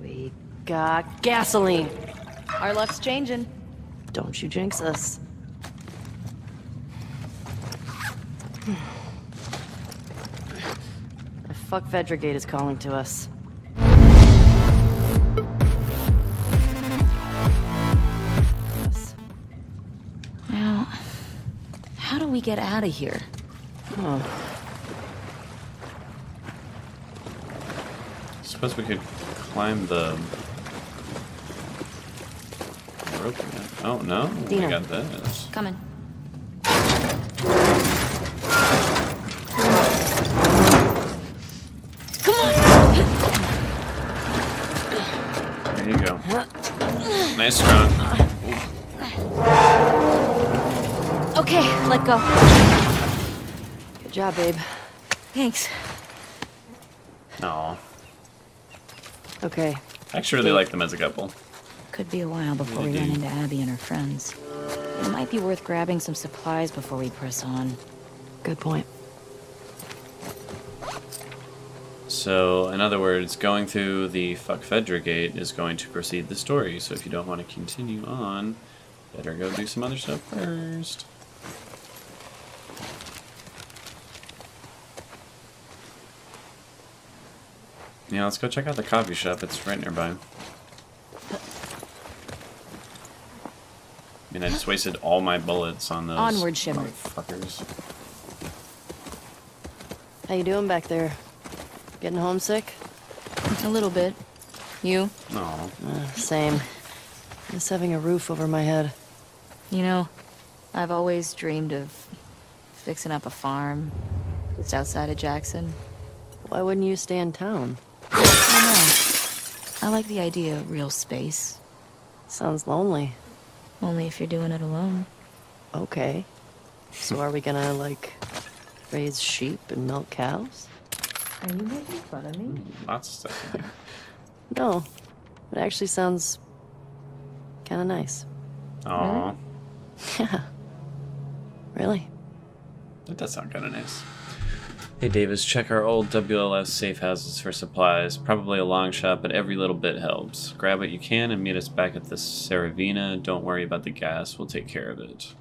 We got gasoline. our luck's changing. Don't you jinx us. The fuck Fedra gate is calling to us. Now, how do we get out of here? Oh, Suppose we could climb the rope again. Oh no, we Dina. got this. Coming. Come on. There you go. Nice strong. Okay, let go. good job, babe. Thanks. Okay, I actually really like them as a couple. Could be a while before we Really run into Abby and her friends. It might be worth grabbing some supplies before we press on. good point. So, in other words, going through the Fuck Fedra gate is going to proceed the story. So, if you don't want to continue on, better go do some other stuff first. Yeah, let's go check out the coffee shop. It's right nearby. I mean, I just wasted all my bullets on those Onward, Shimmer. motherfuckers. How you doing back there? Getting homesick? A little bit. You? No. Uh, same. Just having a roof over my head. You know, I've always dreamed of fixing up a farm just outside of Jackson. Why wouldn't you stay in town? I know. I like the idea of real space. Sounds lonely. Only if you're doing it alone. Okay. So are we gonna, like, raise sheep and milk cows? Are you making fun of me? Lots of stuff. in here. No. It actually sounds kinda nice. Aw. Yeah. Really? That does sound kind of nice. Hey Davis, check our old WLF safe houses for supplies. Probably a long shot, but every little bit helps. Grab what you can and meet us back at the Serafina. Don't worry about the gas, we'll take care of it.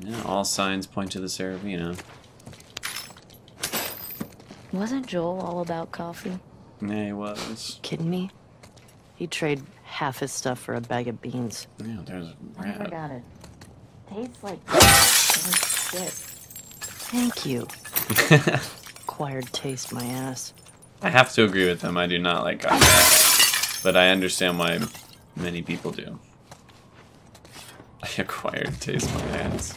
Yeah, all signs point to the Serafina. Wasn't Joel all about coffee? Yeah, he was. Kidding me? He'd trade half his stuff for a bag of beans. Yeah, there's a I never rat. got it. Tastes like shit. Thank you. Acquired taste, my ass. I have to agree with them. I do not like coffee, but I understand why many people do. I acquired taste my ass.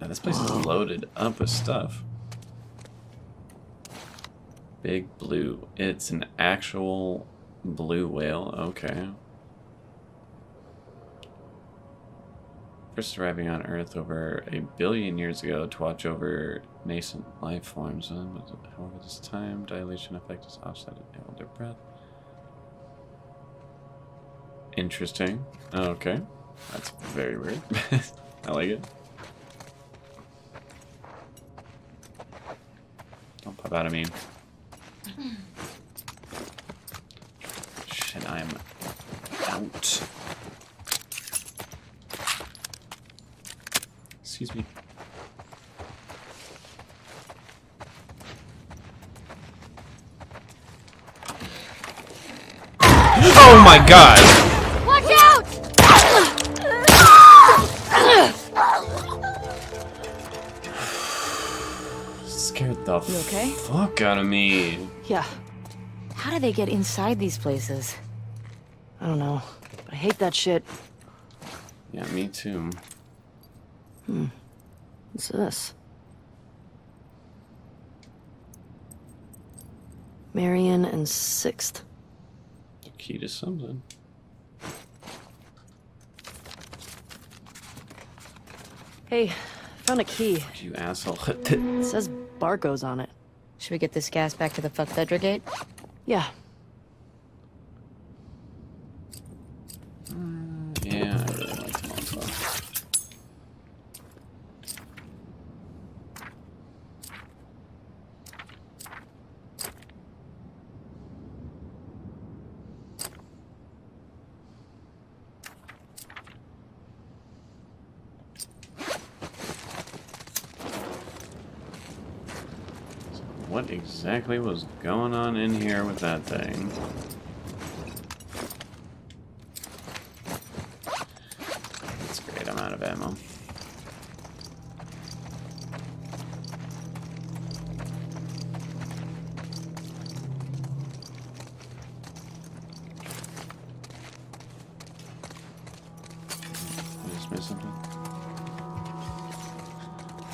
Now, this place is loaded up with stuff. Big blue. It's an actual blue whale. Okay. First arriving on Earth over a billion years ago to watch over nascent life forms. Uh, However, this time dilation effect is offset and their breath. Interesting. Okay. That's very weird. I like it. Don't pop out of me. Shit, I'm out. Excuse me. Oh my god! Watch out! Scared the You okay? fuck out of me. Yeah, How do they get inside these places? I don't know. But I hate that shit. Yeah, me too. Hmm. What's this? Marion and Sixth. The key to something. Hey, found a key. You asshole. It says Barco's on it. Should we get this gas back to the fuck Fedra gate? Yeah, yeah, I really like the Molotov. what exactly was going on in here with that thing. That's great, I'm out of ammo. Just missed something?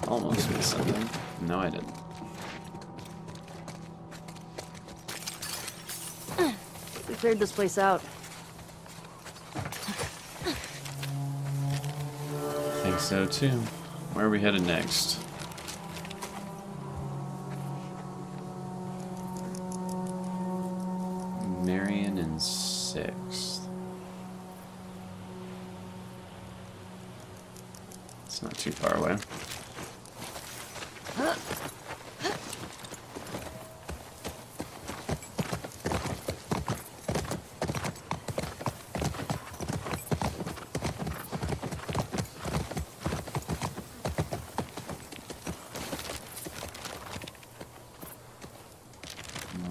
Almost missed something. No, I didn't. Cleared this place out. I think so too. Where are we headed next? Marion and Sixth. It's not too far away.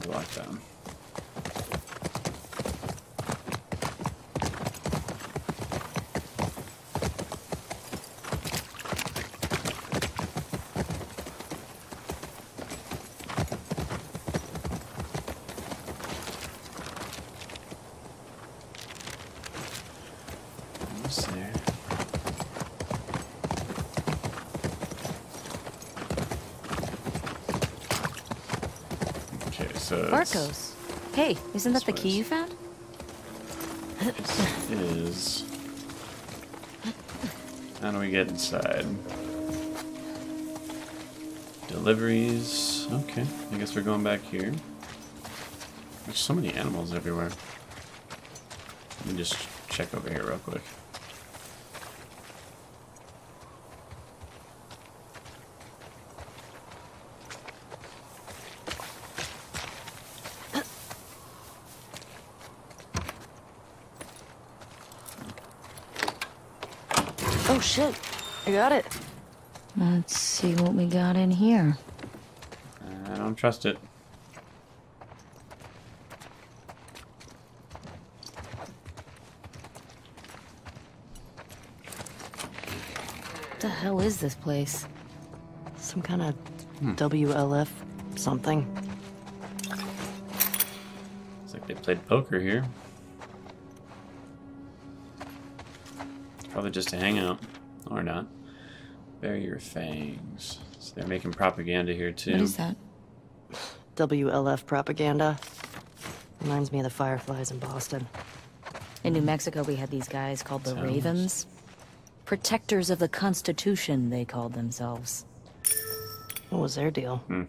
More lockdown. Almost there. Okay, Barcos. Hey, isn't that the key you found? This is. How do we get inside? Deliveries. Okay, I guess we're going back here. There's so many animals everywhere. Let me just check over here real quick. Shit! I got it. Let's see what we got in here. I don't trust it. What the hell is this place? Some kind of hmm. WLF something. It's like they played poker here. Probably just to hang out. Or not. Bury your fangs. So they're making propaganda here too. What is that? WLF propaganda. Reminds me of the Fireflies in Boston. In New Mexico, we had these guys called the Sounds- Ravens. Protectors of the Constitution, they called themselves. What was their deal? Hmm.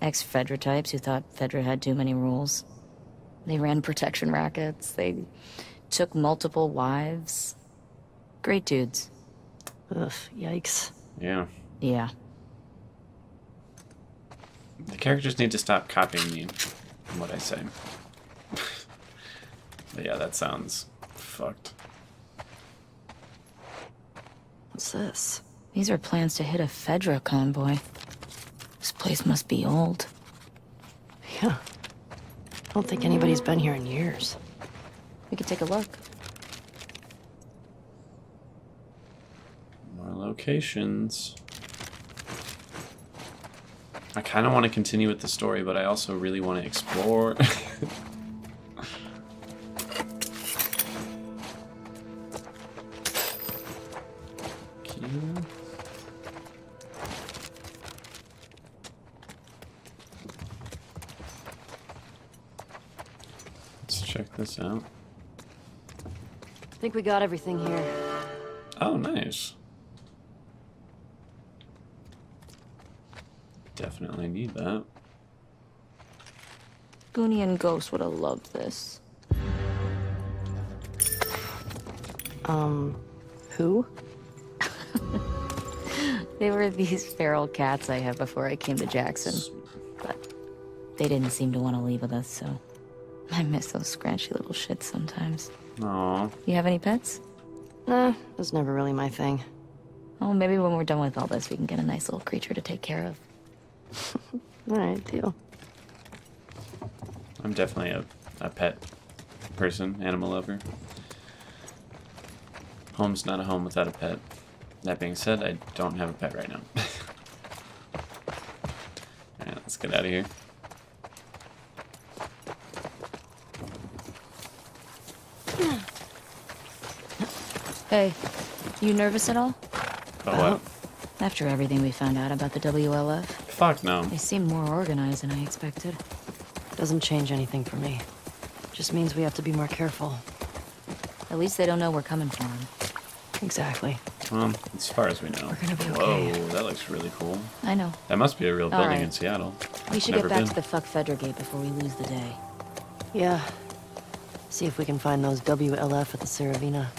Ex Fedra types who thought Fedra had too many rules. They ran protection rackets. They took multiple wives. Great dudes. Ugh, yikes. Yeah. Yeah. The characters need to stop copying me from what I say. but yeah, that sounds fucked. What's this? These are plans to hit a Fedra convoy. This place must be old. Yeah. I don't think anybody's been here in years. We could take a look. More locations. I kind of want to continue with the story, but I also really want to explore. Let's check this out. I think we got everything here. Oh, nice. Definitely need that. Goonie and Ghost would have loved this. Um, who? They were these feral cats I had before I came to Jackson. But they didn't seem to want to leave with us, so I miss those scratchy little shits sometimes. Aw. You have any pets? Nah, it was never really my thing. Oh, maybe when we're done with all this, we can get a nice little creature to take care of. Alright, deal. I'm definitely a, a pet person, animal lover. Home's not a home without a pet. That being said, I don't have a pet right now. Alright, let's get out of here. Hey, you nervous at all? But what? After everything we found out about the WLF, Fuck no. they seem more organized than I expected. Doesn't change anything for me. Just means we have to be more careful. At least they don't know we're coming for them. Exactly. Well, as far as we know. We're gonna be okay. Whoa, that looks really cool. I know. That must be a real building right. in Seattle. We should Never get back been. to the fuck Fedra gate before we lose the day. Yeah. See if we can find those WLF at the Serafina.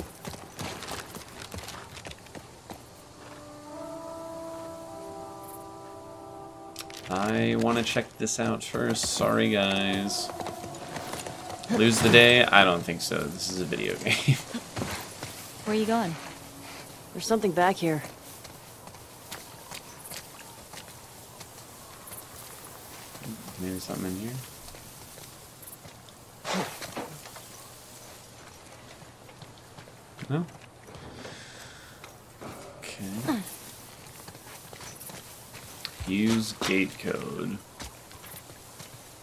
I want to check this out first. Sorry, guys. Lose the day? I don't think so. This is a video game. Where are you going? There's something back here. Maybe something in here. No? Okay. Use gate code.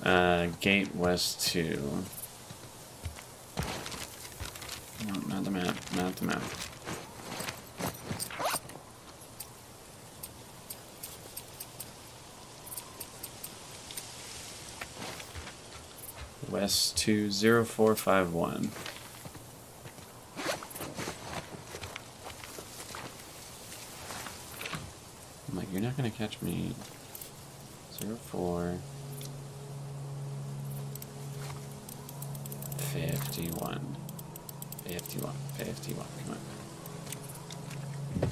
Uh, gate west 2. No, not the map, not the map. West 20451. Catch me. 04 51. 51. 51.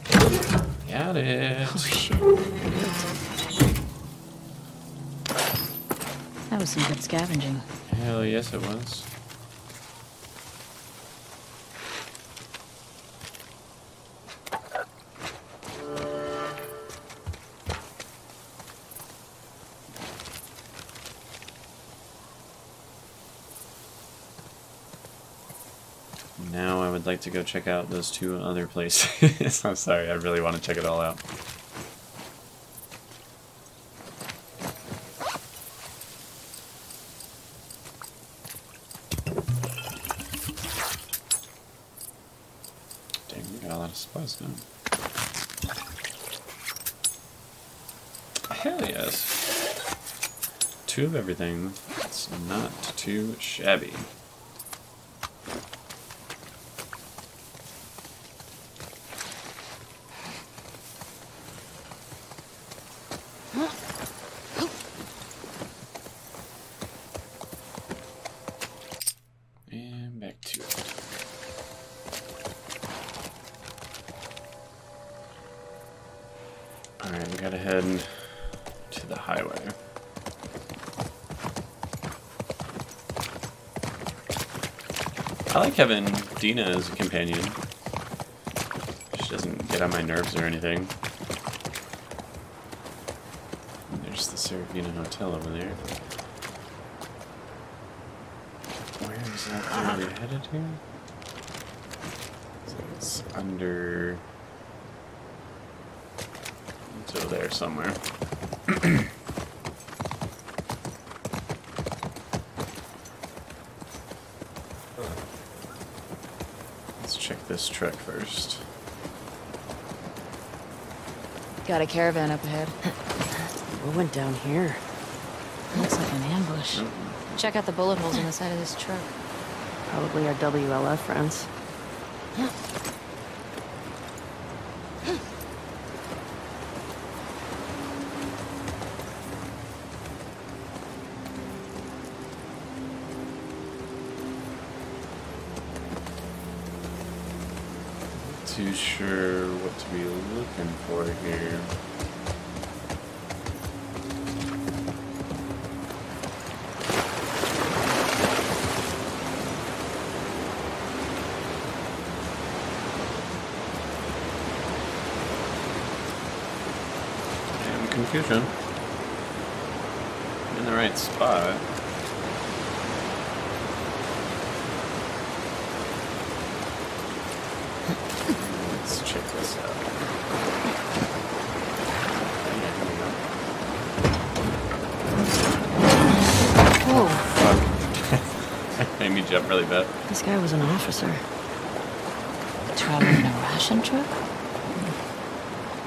Come on. Got it. Oh shit. That was some good scavenging. Hell yes, it was. To go check out those two other places. I'm sorry, I really want to check it all out. Dang, we got a lot of supplies now. Hell yes. Two of everything. It's not too shabby. Like having Dina as a companion. She doesn't get on my nerves or anything. There's the Serafina Hotel over there. Where is that are we headed here? So it's under. It's over there somewhere. Let's check this truck first. Got a caravan up ahead. What went down here? Looks like an ambush. Check out the bullet holes in the side of this truck. Probably our WLF friends. Too for here. Damn confusion. In the right spot. Let's check this out. Whoa, Fuck. Made me jump really bad. This guy was an officer. Traveling in a ration truck?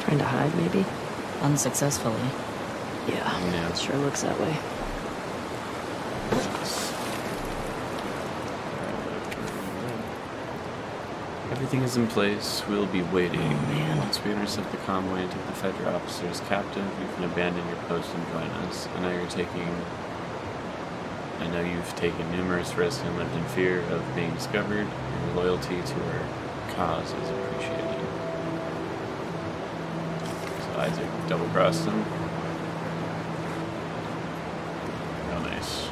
Trying to hide, maybe? Unsuccessfully. Yeah, Yeah. it sure looks that way. Everything is in place. We'll be waiting. Oh, man. Once we intercept the convoy and take the Fedra officers captive, you can abandon your post and join us. I know you're taking. I know you've taken numerous risks and lived in fear of being discovered. Your loyalty to our cause is appreciated. So Isaac double crossed him. Real nice.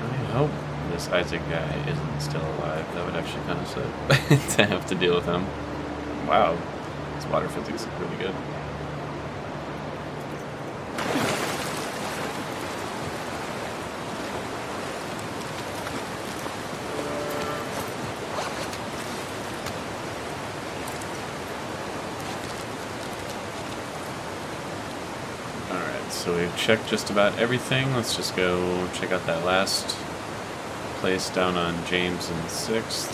I hope this Isaac guy isn't still alive. That would actually kind of suck to have to deal with him. Wow, his water physics is really good. Alright, so we've checked just about everything. Let's just go check out that last place down on James and 6th.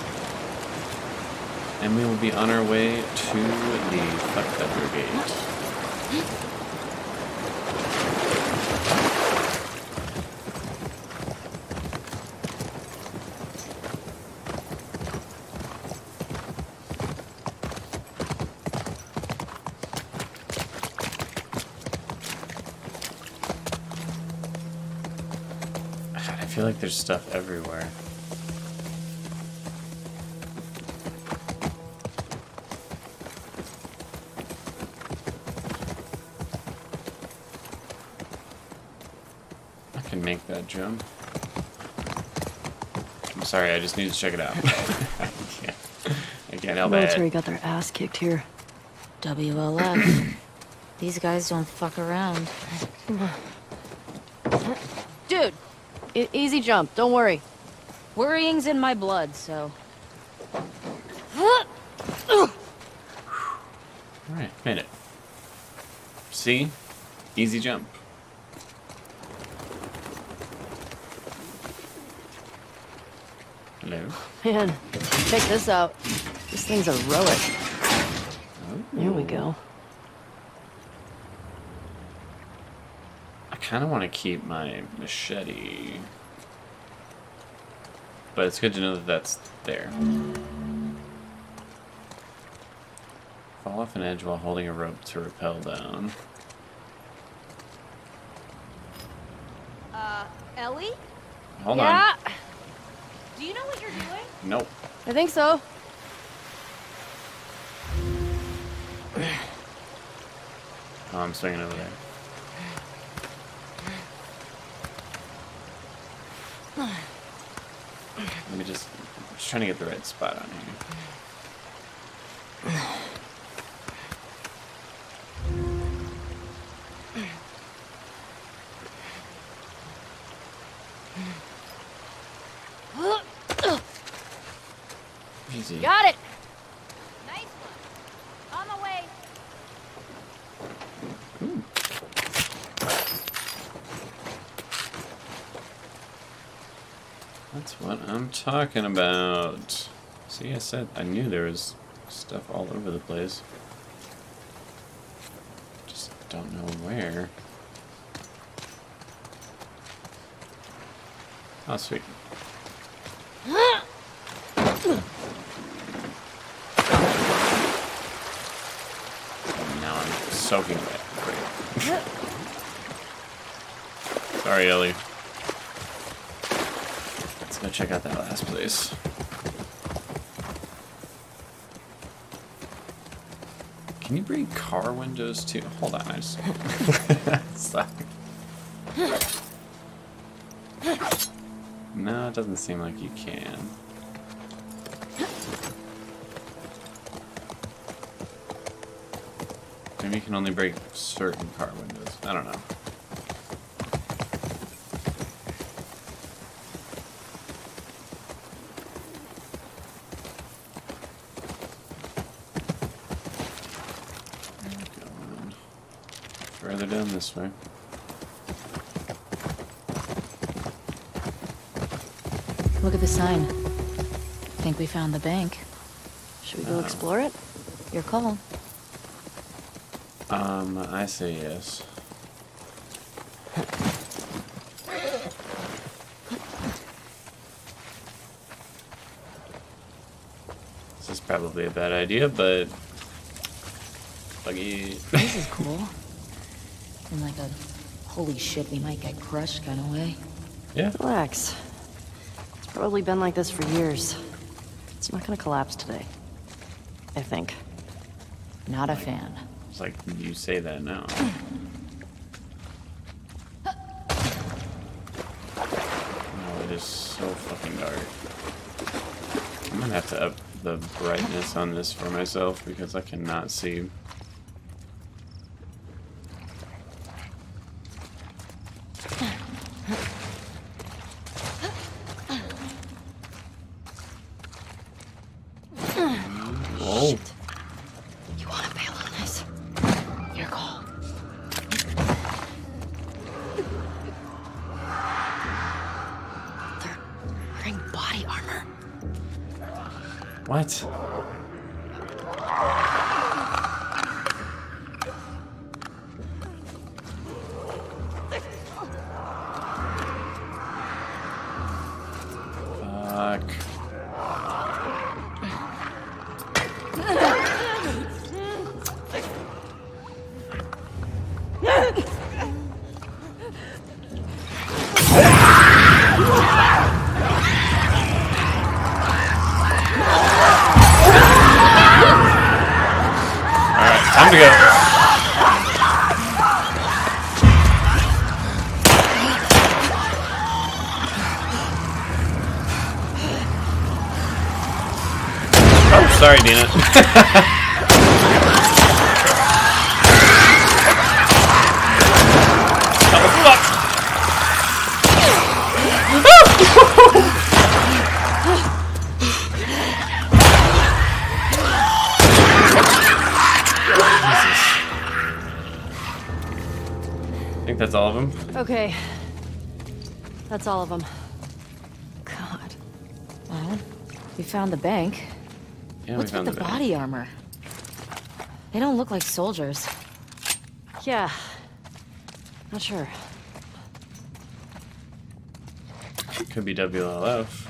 And we will be on our way to the Fuck Fedra Gate. God, I feel like there's stuff everywhere. I can make that jump. I'm sorry, I just need to check it out. I can't, I can't help Military it. got their ass kicked here. WLF. These guys don't fuck around. Dude, e- easy jump. Don't worry. Worrying's in my blood, so. Alright, made it. See? Easy jump. Hello? Man, check this out. This thing's a relic. There we go. Kind of want to keep my machete. But it's good to know that that's there. Fall off an edge while holding a rope to rappel down. Uh, Ellie? Hold on. yeah, Do you know what you're doing? on. Nope. I think so. Oh, I'm swinging over there. Let me just, I'm just trying to get the right spot on here. Easy. Got it. Nice one. On the way. That's what I'm talking about. See, I said I knew there was stuff all over the place. Just don't know where. Oh, sweet. Now I'm soaking wet. Great. Sorry, Ellie. Let's go check out that last place. Bring car windows too? Hold on, I just. No, it doesn't seem like you can. Maybe you can only break certain car windows. I don't know. down this way. Look at the sign. Think we found the bank. Should we go explore it? Your call. Um, I say yes. This is probably a bad idea, but buggy. This is cool. In like a holy shit, we might get crushed kind of way. yeah. Relax. It's probably been like this for years. It's not gonna collapse today. I think. Not a fan. It's like you say that now. No, it is so fucking dark. I'm gonna have to up the brightness on this for myself because I cannot see. I think that's all of them. Okay. That's all of them. God. Well, we found the bank. Yeah, What's we with the bank. body armor? They don't look like soldiers. Yeah. Not sure. Could be WLF.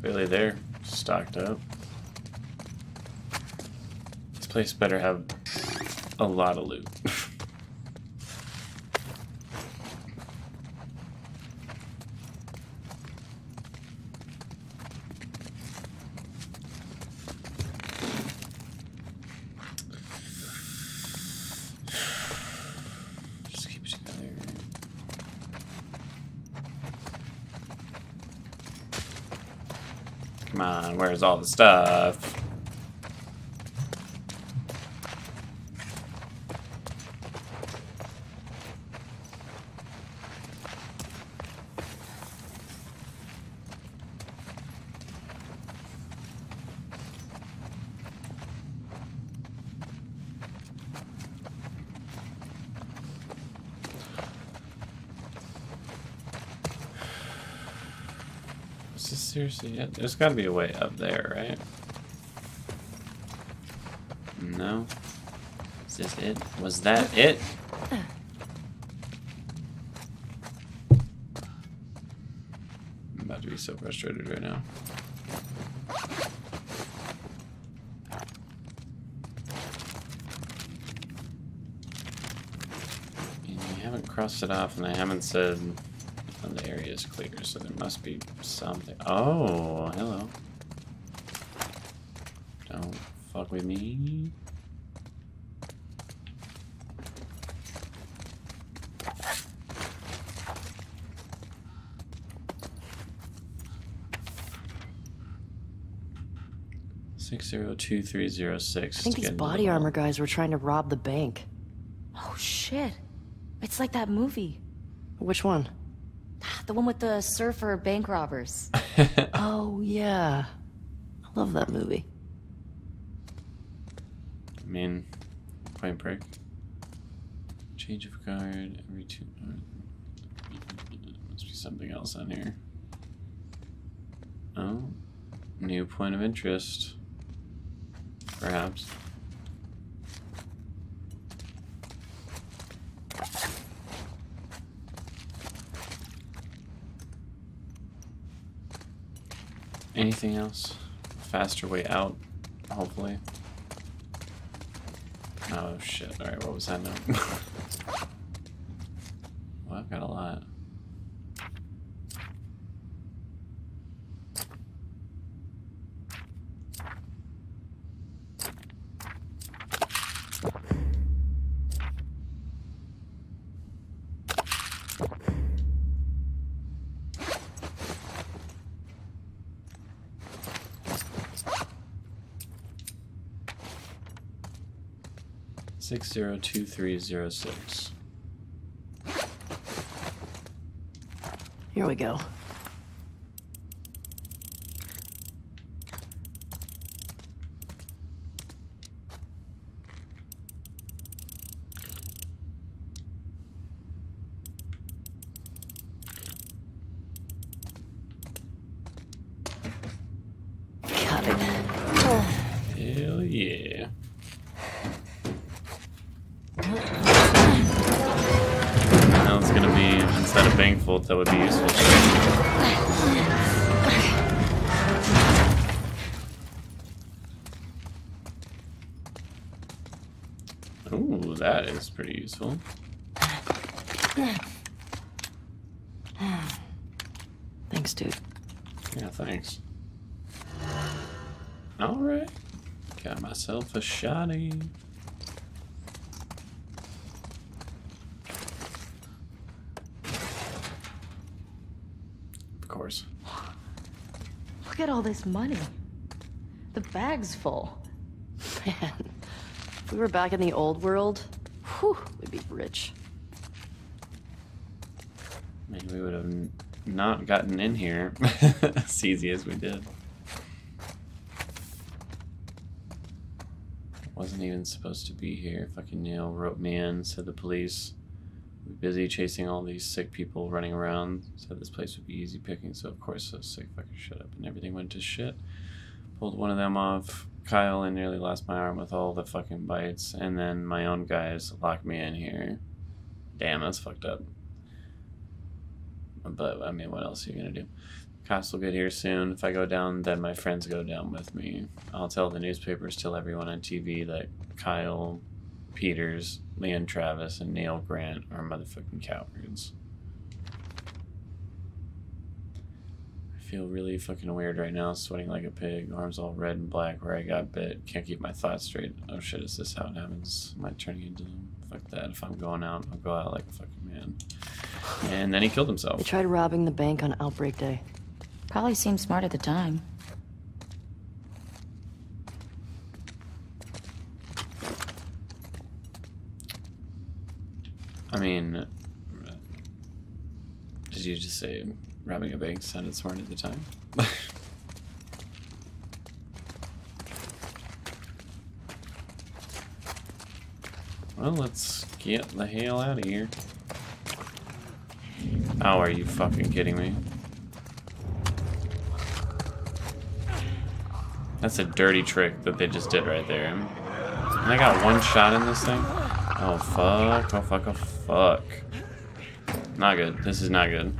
Clearly they're stocked up. This place better have a lot of loot. Just keep it together. Come on, where's all the stuff? Seriously it? There's gotta be a way up there, right? No. Is this it? Was that it? I'm about to be so frustrated right now. And you haven't crossed it off, and I haven't said the area is clear, so there must be something. Oh, hello. Don't fuck with me. Six zero two three zero six. I think these body armor guys were trying to rob the bank. Oh shit. It's like that movie. Which one? The one with the surfer bank robbers. Oh, yeah. I love that movie. I mean, Point Break. Change of guard every two. Must be something else on here. Oh, new point of interest. Perhaps. Anything else? Faster way out, hopefully. Oh shit, alright, what was that now? well, I've got a lot. Zero two three zero six. Here we go. Useful. Thanks, dude. Yeah, thanks. Alright. Got myself a shotty. Of course. Look at all this money. The bag's full. Man, if we were back in the old world, whew, we'd be rich. Maybe we would have not gotten in here as easy as we did. Wasn't even supposed to be here. Fucking nail wrote man, said the police were busy chasing all these sick people running around. Said this place would be easy picking, so of course those sick fuckers shut up and everything went to shit. Pulled one of them off Kyle and nearly lost my arm with all the fucking bites, and then my own guys locked me in here. Damn, that's fucked up. But I mean, what else are you gonna do? Cops will get here soon. If I go down, then my friends go down with me. I'll tell the newspapers, tell everyone on TV that Kyle Peters, Leon Travis, and Neil Grant are motherfucking cowards. Feel really fucking weird right now, sweating like a pig, arms all red and black where I got bit. Can't keep my thoughts straight. Oh shit, is this how it happens? Am I turning into them? Fuck that. If I'm going out, I'll go out like a fucking man. And then he killed himself. They tried robbing the bank on Outbreak Day. Probably seemed smart at the time. I mean, did you just say robbing a bank sounded horn at the time? well, let's get the hell out of here. Oh, are you fucking kidding me? That's a dirty trick that they just did right there. And I got one shot in this thing? Oh, fuck. Oh, fuck. Oh, fuck. Not good. This is not good.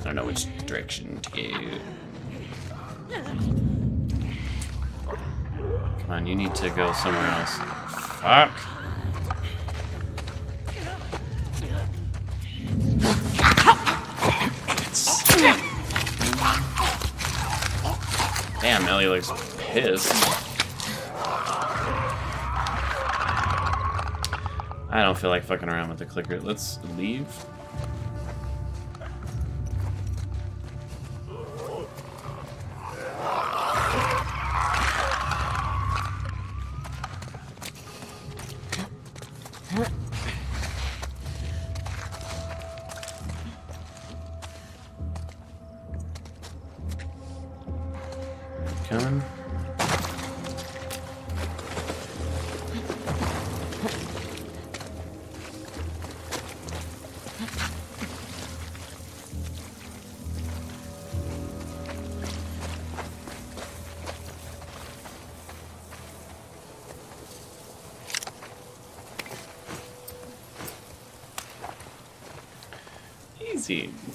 I don't know which direction to go. Come on, you need to go somewhere else. Fuck. Damn, Ellie looks pissed. I don't feel like fucking around with the clicker. Let's leave.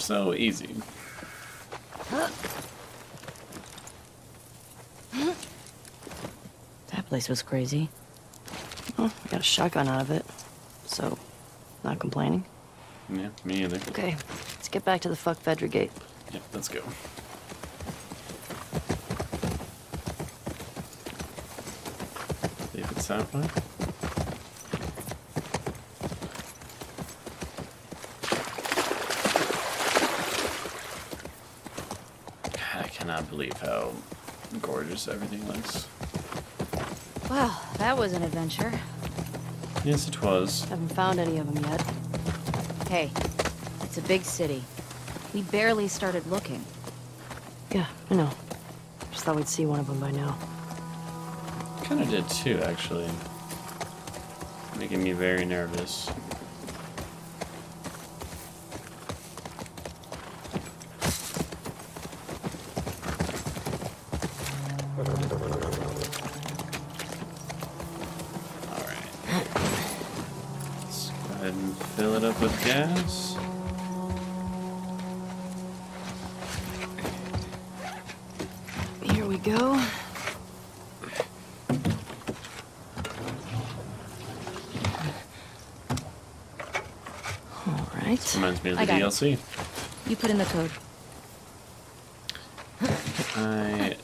So easy. That place was crazy. Well, I got a shotgun out of it. So, not complaining. Yeah, me either. Okay, let's get back to the fuck Fedra gate. Yep, let's go. Believe it's that way. God, I cannot believe how gorgeous everything looks. Wow, that was an adventure. Yes, it was. Haven't found any of them yet. Hey, it's a big city. We barely started looking. Yeah, I know. Just thought we'd see one of them by now. Kind of did too, actually. Making me very nervous. Alright. Let's go ahead and fill it up with gas. Here we go. All right. Reminds me of I the got it. DLC. You put in the code. I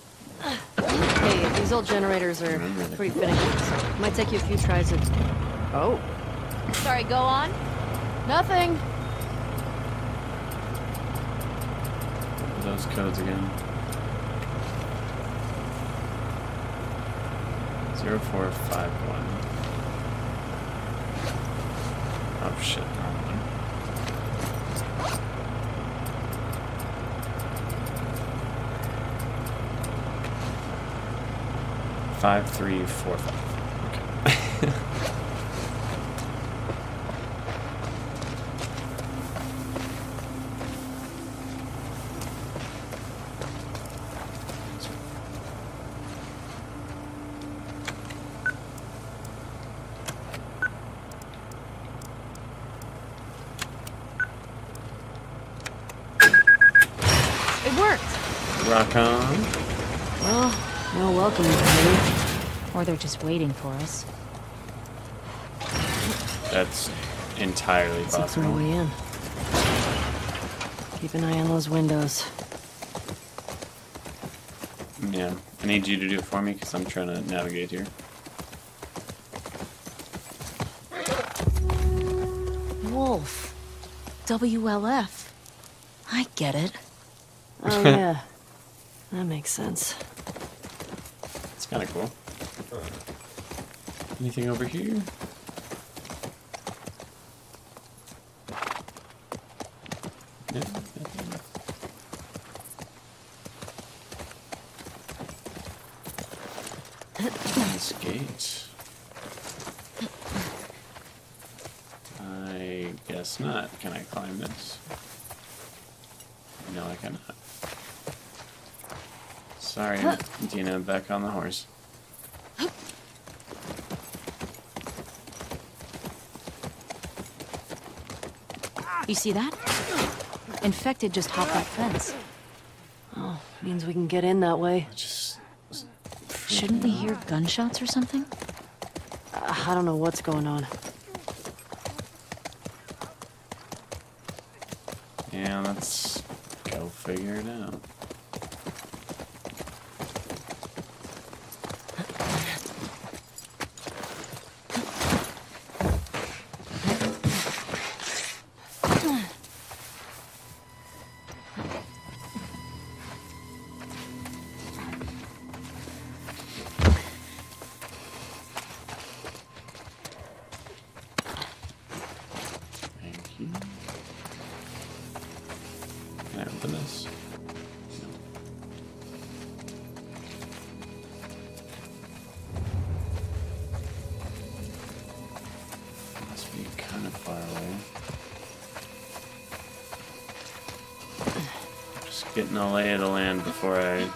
Hey, these old generators are pretty finicky, so it might take you a few tries to... Oh. Sorry, go on. Nothing. those codes again. Zero four five one. Oh shit, wrong one. Five three four five. Okay. It worked. Rock on. Well, no welcome committee. Or they're just waiting for us. That's entirely Let's look for a possible. way in. Keep an eye on those windows. Yeah, I need you to do it for me because I'm trying to navigate here. Wolf. WLF. I get it. Oh, yeah. That makes sense. It's kind of cool. Anything over here? Yeah, nothing. I guess not. Can I climb this? No, I cannot. Sorry, Dina, back on the horse. You see that? Infected just hopped that fence. Oh, means we can get in that way. Just. Shouldn't we hear gunshots or something? Uh, I don't know what's going on. Yeah, let's go figure it out. A lay the land before I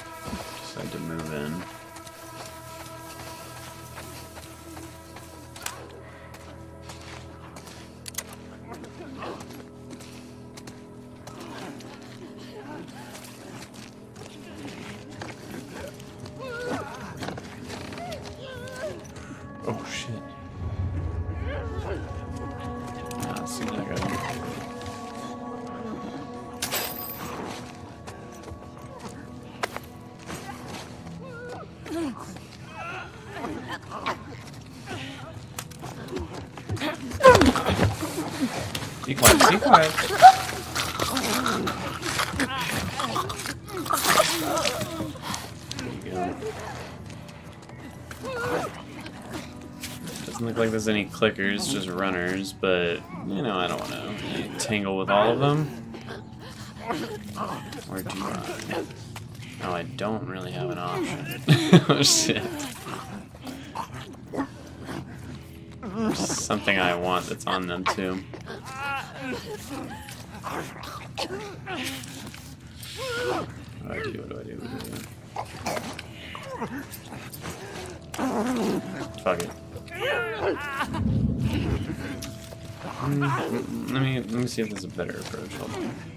like there's any clickers, just runners, but, you know, I don't want to tangle with all of them. Or do I? Oh, I don't really have an option. oh, shit. something I want that's on them, too. What do I do? What do I do? What do I better approach.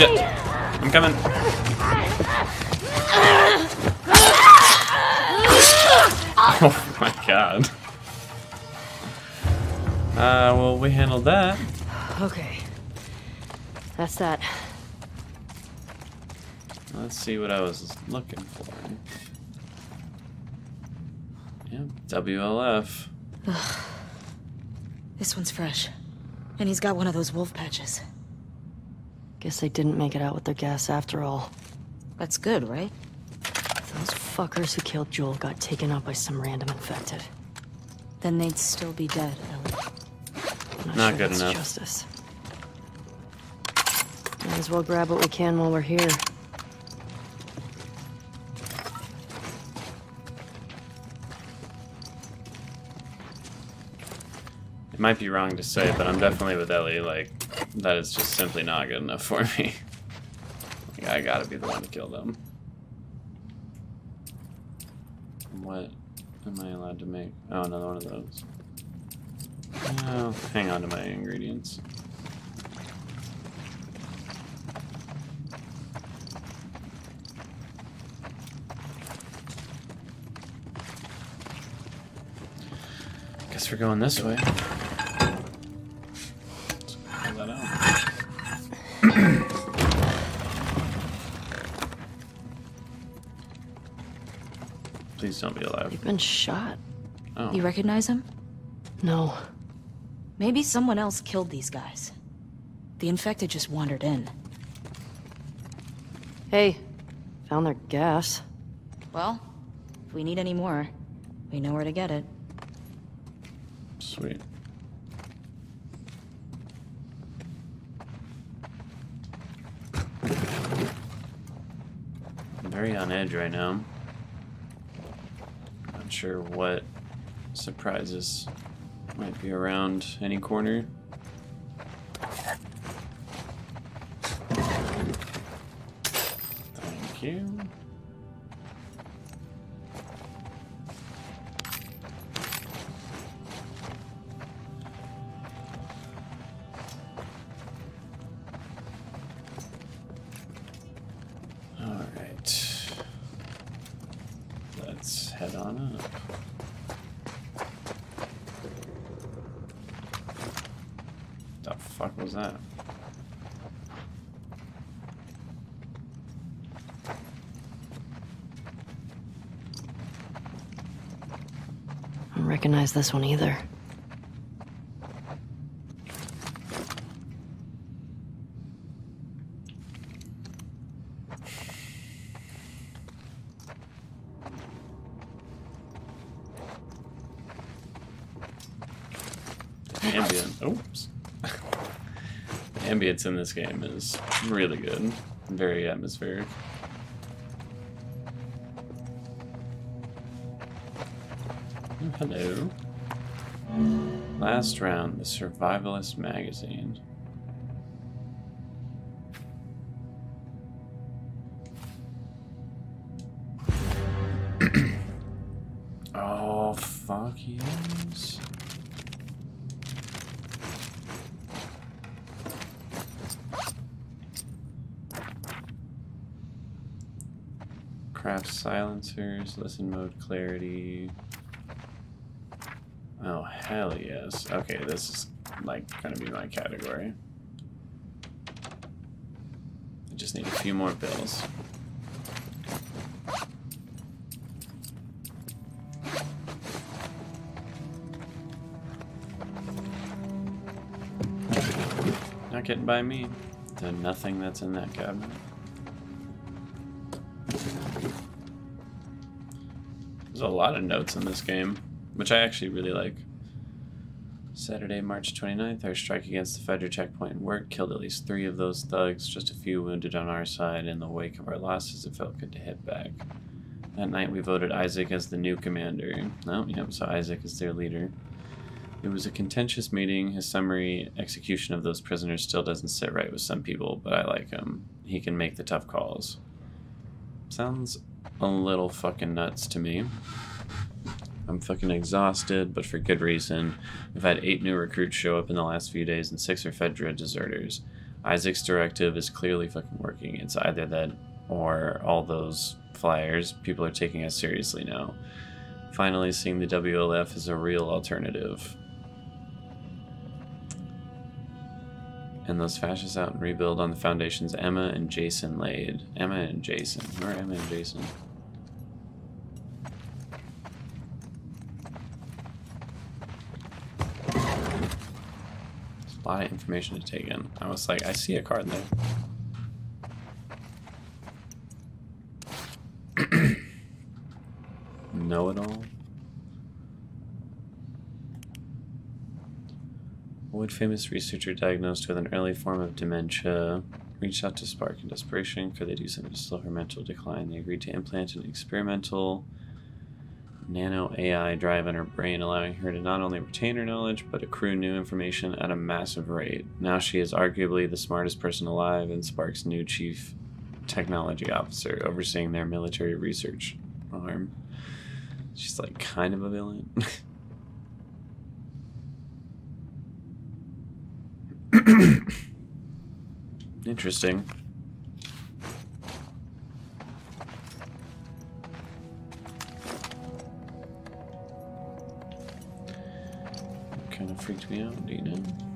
Me see if there's well, we handled that. Okay. That's that. Let's see what I was looking for. Yep, WLF. this one's fresh. And he's got one of those wolf patches. Guess they didn't make it out with their gas after all. That's good, right? Those fuckers who killed Joel got taken out by some random infected. Then they'd still be dead, Ellie. Not, not sure good enough. Justice. Might as well grab what we can while we're here. It might be wrong to say, but I'm definitely with Ellie. Like, that is just simply not good enough for me. like, I gotta be the one to kill them. What am I allowed to make? Oh, another one of those. Oh, hang on to my ingredients. Guess we're going this way. Please don't be alive. You've been shot. Oh. You recognize him? No. Maybe someone else killed these guys. The infected just wandered in. Hey, found their gas. Well, if we need any more, we know where to get it. Sweet. I'm very on edge right now. Sure what surprises might be around any corner. Thank you. Don't recognize this one either. ambient. Oops ambience in this game is really good. Very atmospheric. Hello. Last round, the Survivalist magazine. oh, fuck yes. Craft silencers, listen mode clarity, Hell yes. Okay, this is like gonna be my category. I just need a few more bills. Not getting by me. The nothing that's in that cabinet. There's a lot of notes in this game, which I actually really like. Saturday, March 29th, our strike against the Fedra checkpoint worked, killed at least three of those thugs, just a few wounded on our side. In the wake of our losses, it felt good to hit back. That night, we voted Isaac as the new commander. Oh, yep, so Isaac is their leader. It was a contentious meeting. His summary execution of those prisoners still doesn't sit right with some people, but I like him. He can make the tough calls. Sounds a little fucking nuts to me. I'm fucking exhausted, but for good reason. We've had eight new recruits show up in the last few days, and six are Fedra deserters. Isaac's directive is clearly fucking working. It's either that or all those flyers. People are taking us seriously now. Finally, seeing the WLF is a real alternative. And those fascists out and rebuild on the foundations Emma and Jason laid. Emma and Jason. Where are Emma and Jason? Lot of information to take in. I was like, I see a card there. know it all. Wood famous researcher diagnosed with an early form of dementia reached out to Spark in desperation. Could they do something to slow her mental decline? They agreed to implant an experimental nano AI drive in her brain, allowing her to not only retain her knowledge, but accrue new information at a massive rate. Now she is arguably the smartest person alive and Spark's new chief technology officer, overseeing their military research arm. She's like kind of a villain. Interesting. Freaked me out, do you know?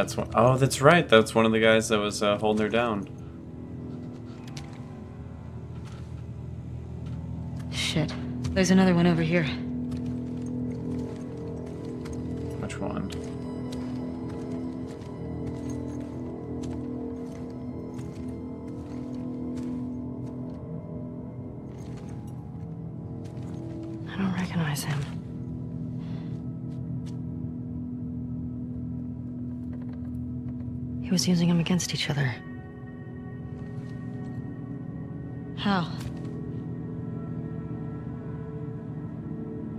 That's one. Oh, that's right. That's one of the guys that was uh, holding her down. Shit. There's another one over here. Against each other. How?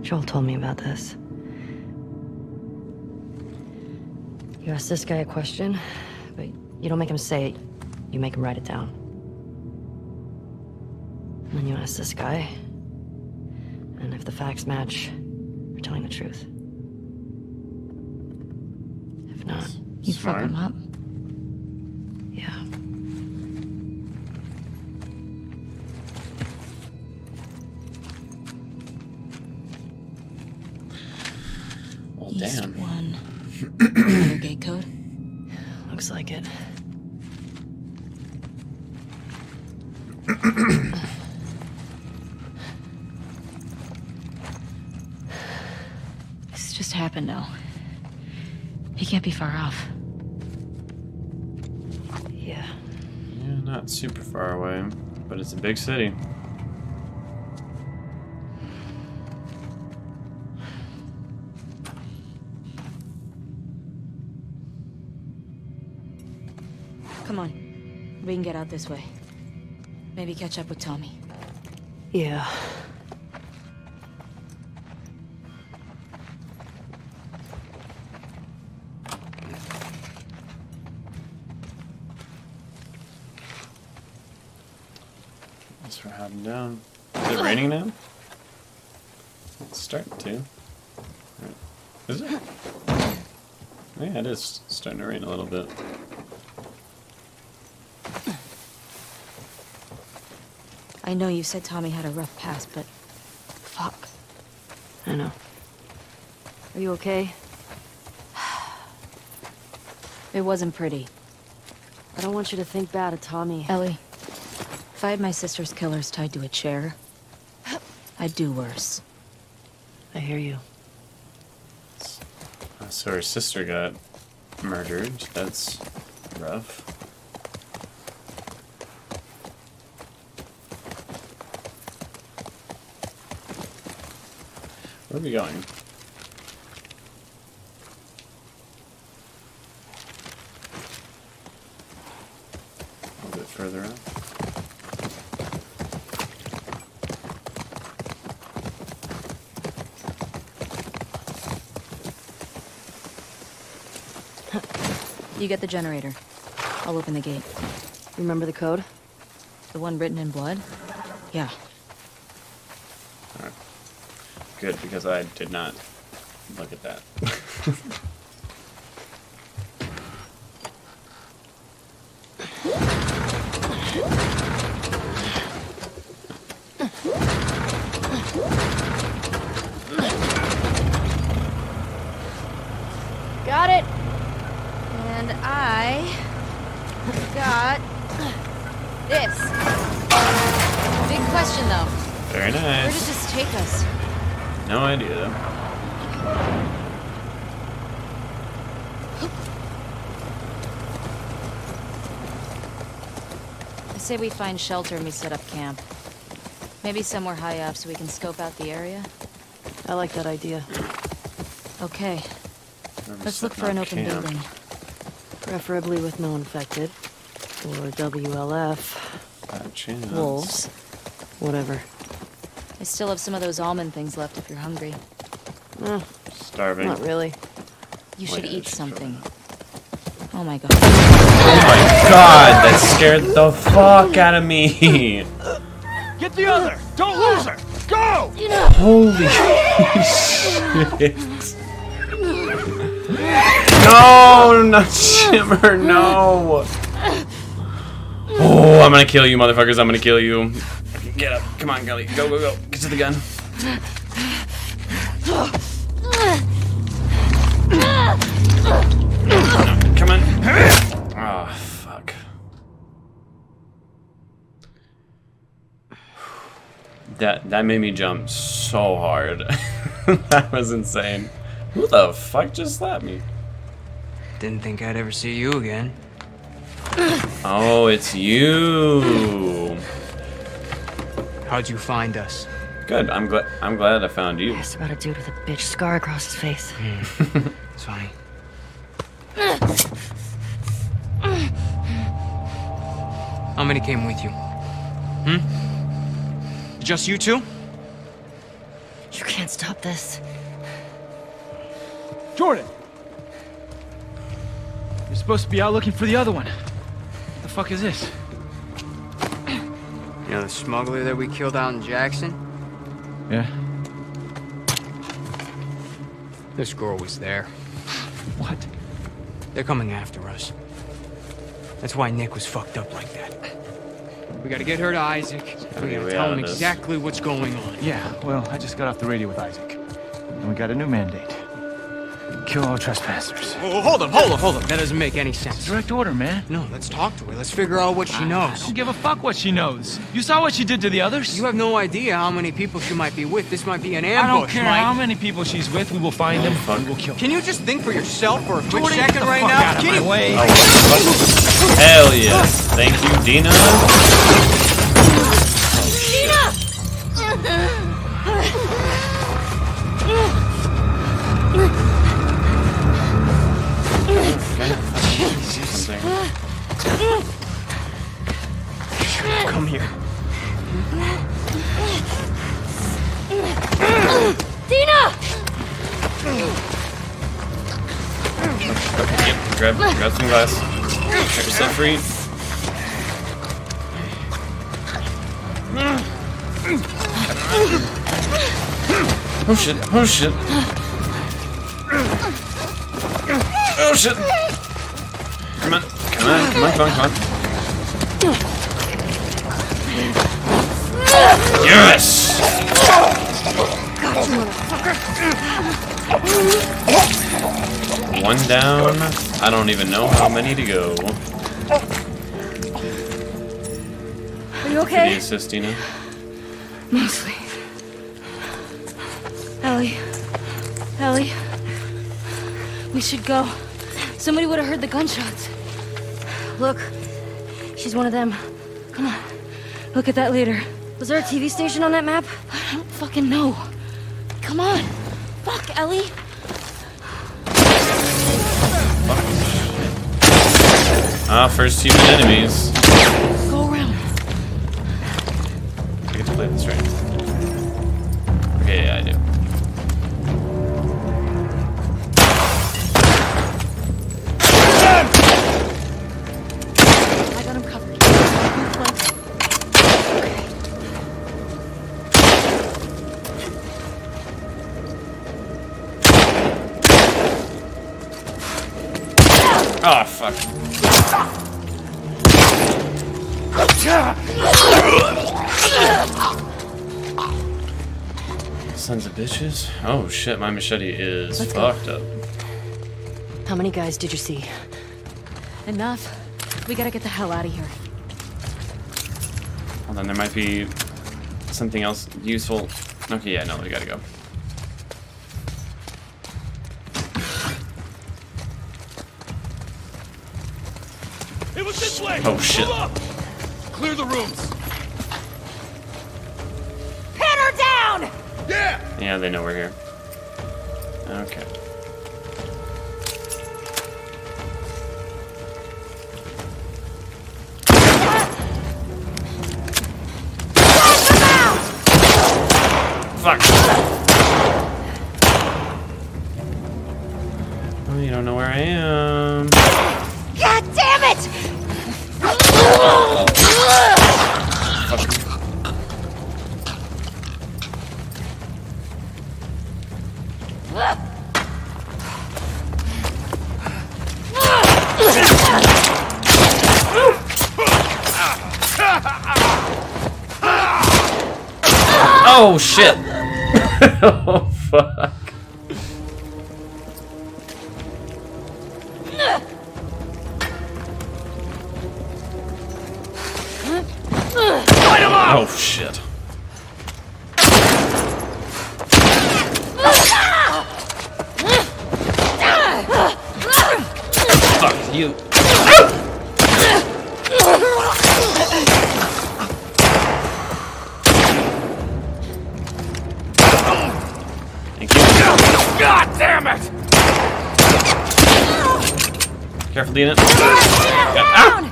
Joel told me about this. You ask this guy a question, but you don't make him say it. You make him write it down. And then you ask this guy, and if the facts match, you're telling the truth. If not, You fuck Smart. him up. He can't be far off. Yeah. Yeah, not super far away, but it's a big city. Come on. We can get out this way. Maybe catch up with Tommy. Yeah. Raining now? It's starting to. Right. Is it? Yeah, it is starting to rain a little bit. I know you said Tommy had a rough past, but... Fuck. I know. Are you okay? It wasn't pretty. I don't want you to think bad of Tommy. Ellie, if I had my sister's killers tied to a chair, I'd do worse. I hear you. Uh, So her sister got murdered. That's rough. Where are we going? A little bit further up. You get the generator. I'll open the gate. Remember the code? The one written in blood? Yeah. Good, because I did not look at that. Got it. And I got this. Big question though. Very Where does nice. this take us? No idea. I say we find shelter and we set up camp. Maybe somewhere high up so we can scope out the area. I like that idea. Okay, Whoever's let's look for an open camp. building. Preferably with no infected. Or WLF. Wolves. Whatever. I still have some of those almond things left if you're hungry. Eh, Starving. not really. You Wait, should eat should something. Oh my god. Oh my god, that scared the fuck out of me. Get the other! Don't lose her! Go! Holy shit. No, not Shimmer, no. Oh, I'm gonna kill you, motherfuckers. I'm gonna kill you. Get up. Come on, Gully. Go, go, go. Get to the gun. Come on. Oh, fuck. That that made me jump so hard. that was insane. Who the fuck just slapped me? Didn't think I'd ever see you again. Oh, it's you. How'd you find us? Good. I'm glad. I'm glad I found you. Asked about a dude with a bitch scar across his face. It's funny. How many came with you? Hmm? Just you two? You can't stop this. Jordan! You're supposed to be out looking for the other one. The fuck is this? You know the smuggler that we killed out in Jackson? Yeah. This girl was there. What? They're coming after us. That's why Nick was fucked up like that. We gotta get her to Isaac. We gotta tell him exactly what's going on. Yeah, well, I just got off the radio with Isaac. And we got a new mandate. Kill all trespassers. Oh, hold up, hold up, hold up. That doesn't make any sense. Direct order, man. No, let's talk to her. Let's figure out what she knows. I knows. don't give a fuck what she knows. You saw what she did to the others? You have no idea how many people she might be with. This might be an ambush, I don't care Mike. how many people she's with. We will find them. We will kill them. Can you just think for yourself for a quick Jordan, second get the right fuck now? out of Can my you- way. Oh, hell yes. Thank you, Dina. Come here. Dina! Yep, grab, grab some glass. Get yourself free. Oh shit, oh shit. Oh shit. Come on, come on, come on, come on. Yes! One down. I don't even know how many to go. Are you okay? you assist, Dina? Mostly. Ellie. Ellie. We should go. Somebody would have heard the gunshots. Look. She's one of them. Come on. Look at that leader. Was there a TV station on that map? I don't fucking know. Come on. Fuck, Ellie. Ah, first human enemies. Oh shit, my machete is Let's go. fucked up. How many guys did you see? Enough. We gotta get the hell out of here. Hold on, there might be something else useful. Okay, yeah, no, we gotta go. It was this way! Oh shit. Move up! Clear the rooms! Yeah! They know we're here. Okay. Fuck. Oh, you don't know where I am. God damn it! Careful, Dina. Ah!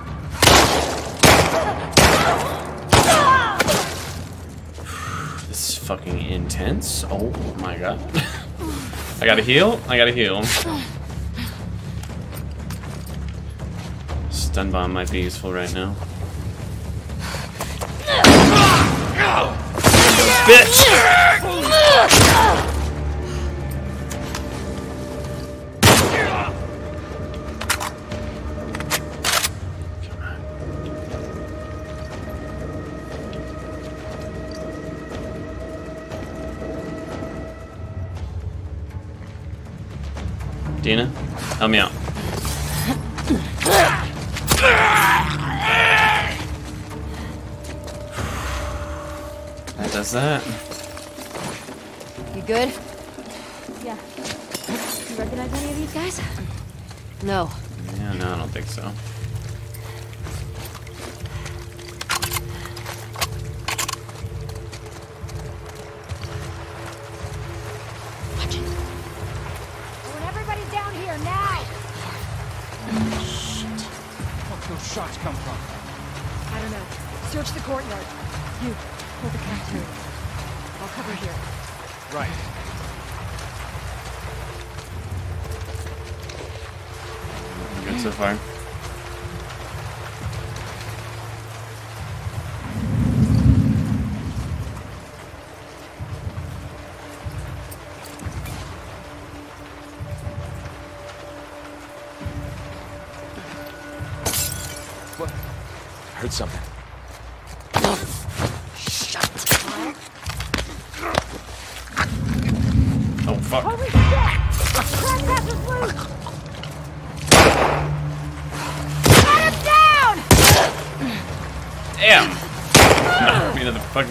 This is fucking intense. Oh my god. I gotta heal. I gotta heal. Stun bomb might be useful right now. Bitch! Dina, help me out.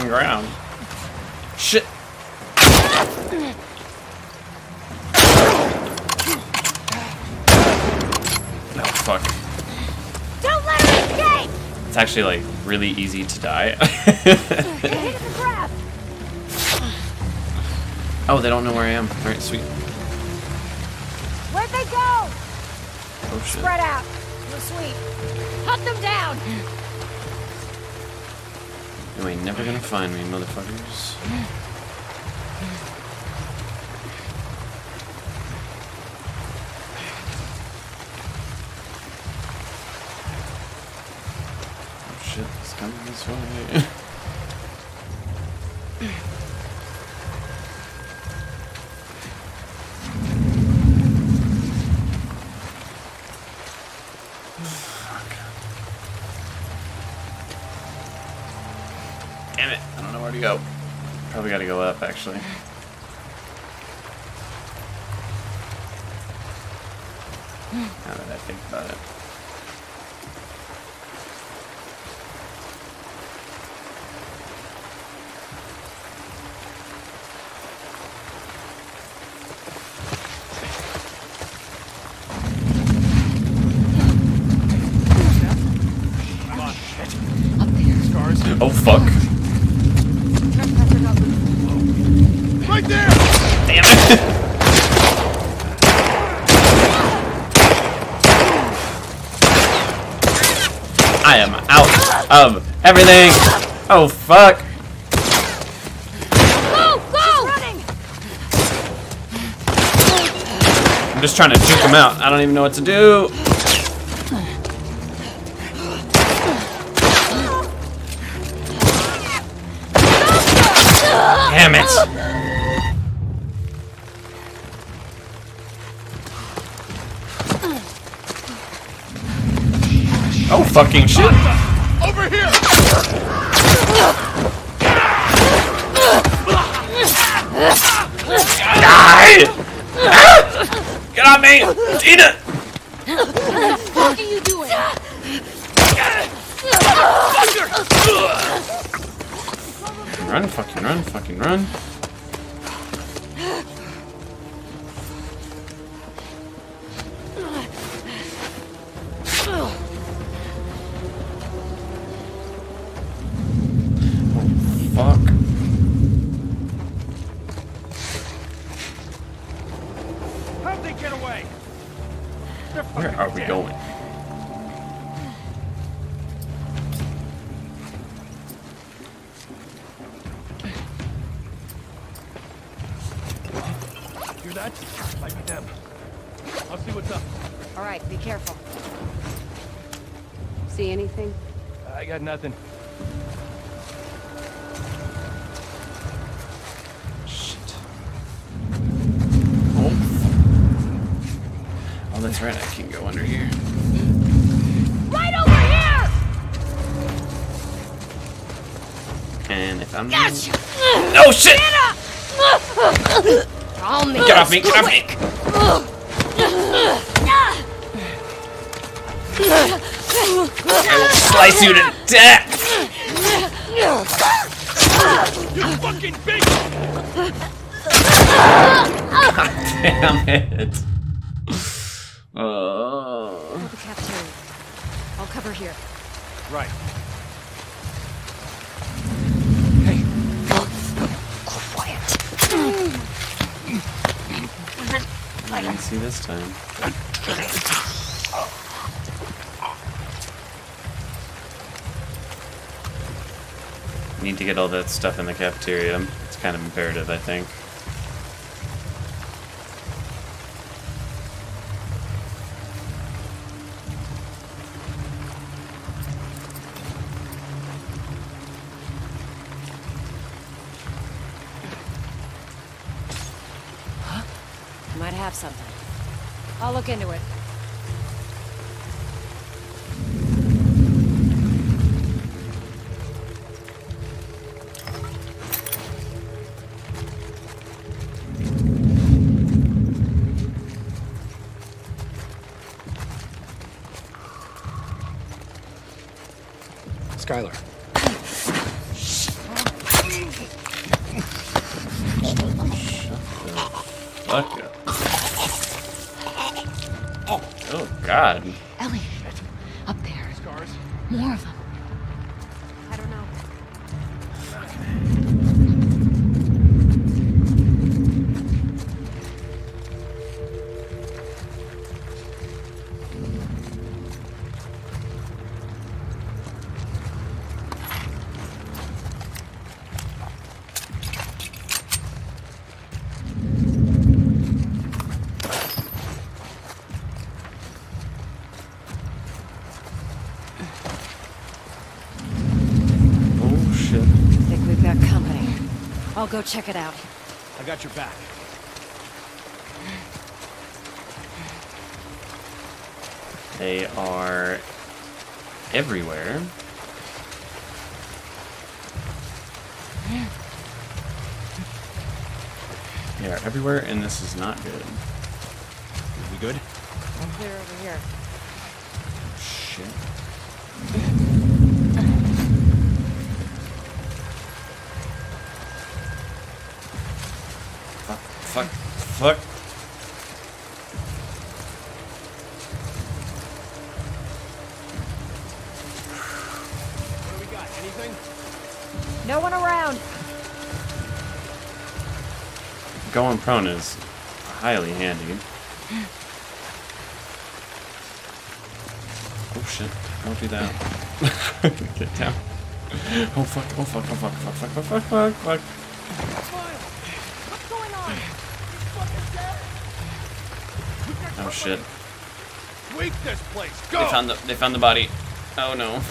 ground. Shit. Oh, fuck. Don't let her escape! It's actually, like, really easy to die. oh, they don't know where I am. Alright, sweet. Where'd they go? Oh, shit. Spread out. You're sweet. Hunt them down! You're never gonna find me, motherfuckers. Oh shit, it's coming this way. up, actually. Now that I think about it. him out. I don't even know what to do. Damn it! Oh fucking shit! I'll Get off me! Get off me! I will slice you to death! You fucking bitch! God damn it! Oh. I'll cover here. Right. I didn't see this time. Need to get all that stuff in the cafeteria. It's kind of imperative, I think. I'll go check it out. I got your back. They are everywhere. They are everywhere, and this is not good. We good? Clear over here. Anything? No one around. Going prone is highly handy. Oh shit, don't do that. Get down. Oh fuck, oh fuck, oh fuck, fuck, fuck, fuck, fuck, fuck, fuck. What's going on? Oh shit. Sweep this place. Go. They found the they found the body. Oh no.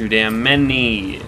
Too damn many.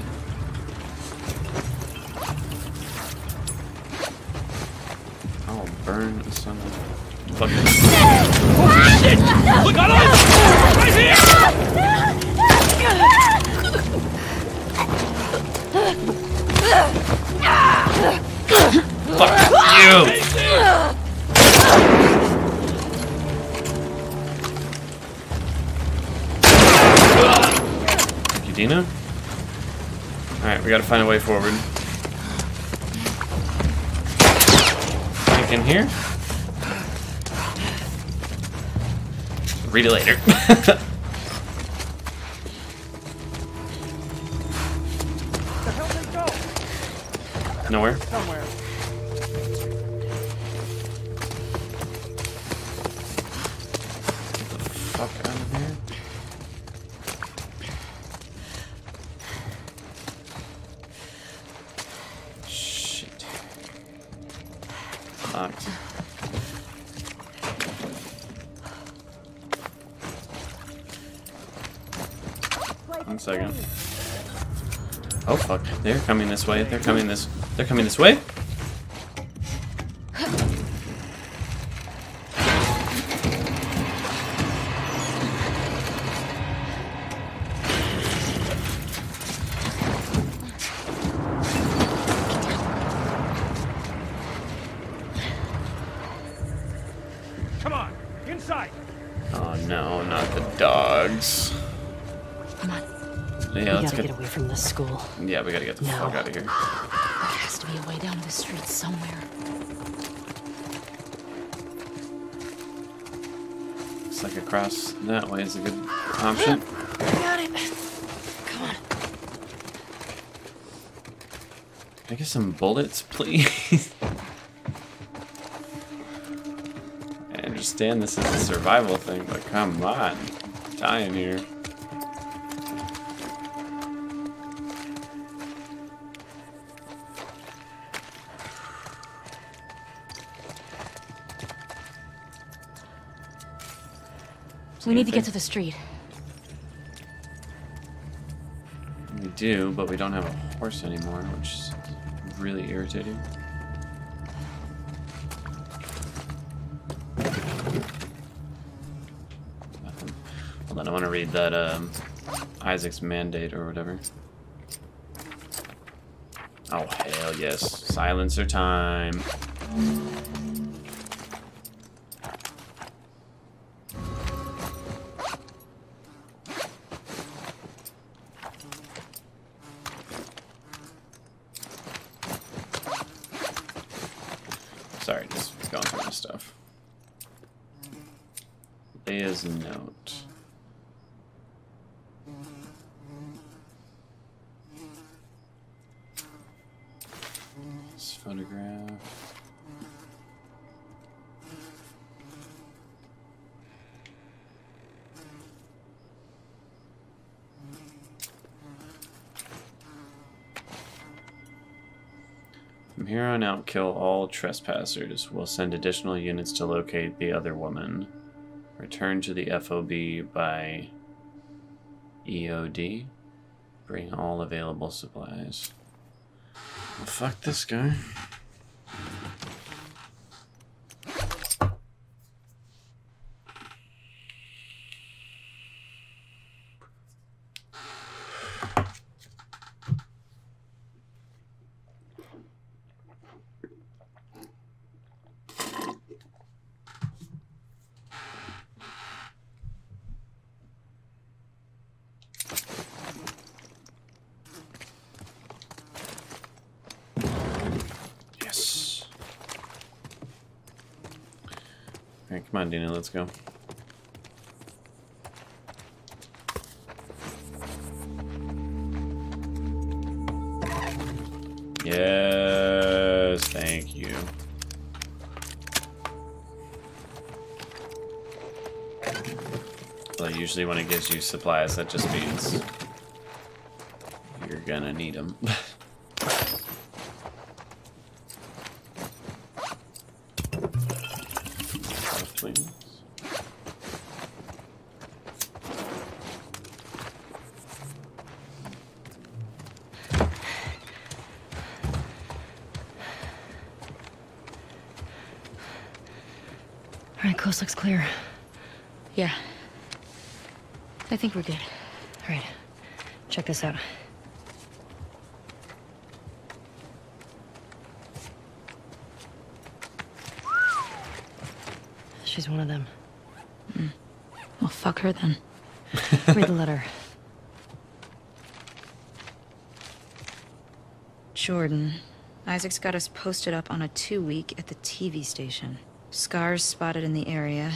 Read it later. coming this way. They're coming this. They're coming this way. Come on, inside. Oh no, not the dogs. Come on. Yeah, we let's gotta get. get away from this school. Yeah, we gotta get the No. fuck out of here. There has to be a way down the street somewhere. Looks like across that way is a good option. Got it. Come on. Can I get some bullets, please? I understand this is a survival thing, but come on. I'm dying here. We need to get to the street. We do, but we don't have a horse anymore, which is really irritating. Nothing. Hold on, I want to read that um, Isaac's mandate or whatever. Oh, hell yes. Silencer time. Kill all trespassers. We'll send additional units to locate the other woman. Return to the FOB by EOD. Bring all available supplies. Well, fuck this guy. Yes. Alright, come on, Dina, let's go. Yes, thank you. Well, usually when it gives you supplies, that just means you're gonna need them. please. All right, coast looks clear. Yeah. I think we're good. All right. Check this out. She's one of them. Well, fuck her then. Read the letter. Jordan. Isaac's got us posted up on a two-week at the TV station. Scars spotted in the area.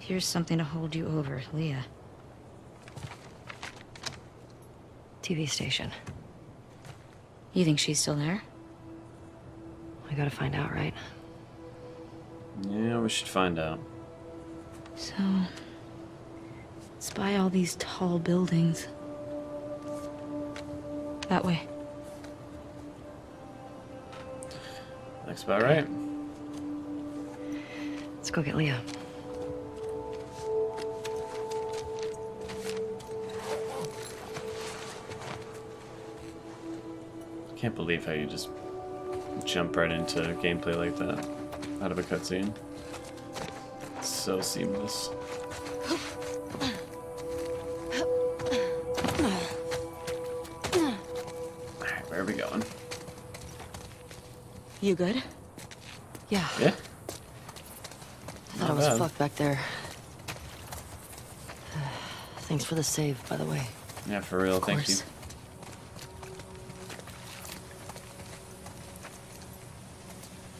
Here's something to hold you over, Leah. TV station. You think she's still there? I gotta find out, right? Yeah, we should find out. So... Spy all these tall buildings. That way. Looks about right. Let's go get Leah. Can't believe how you just jump right into gameplay like that out of a cutscene. So seamless. You good? Yeah. Yeah? I thought I was bad. fucked back there. Thanks for the save, by the way. Yeah, for real, Of thank you. course.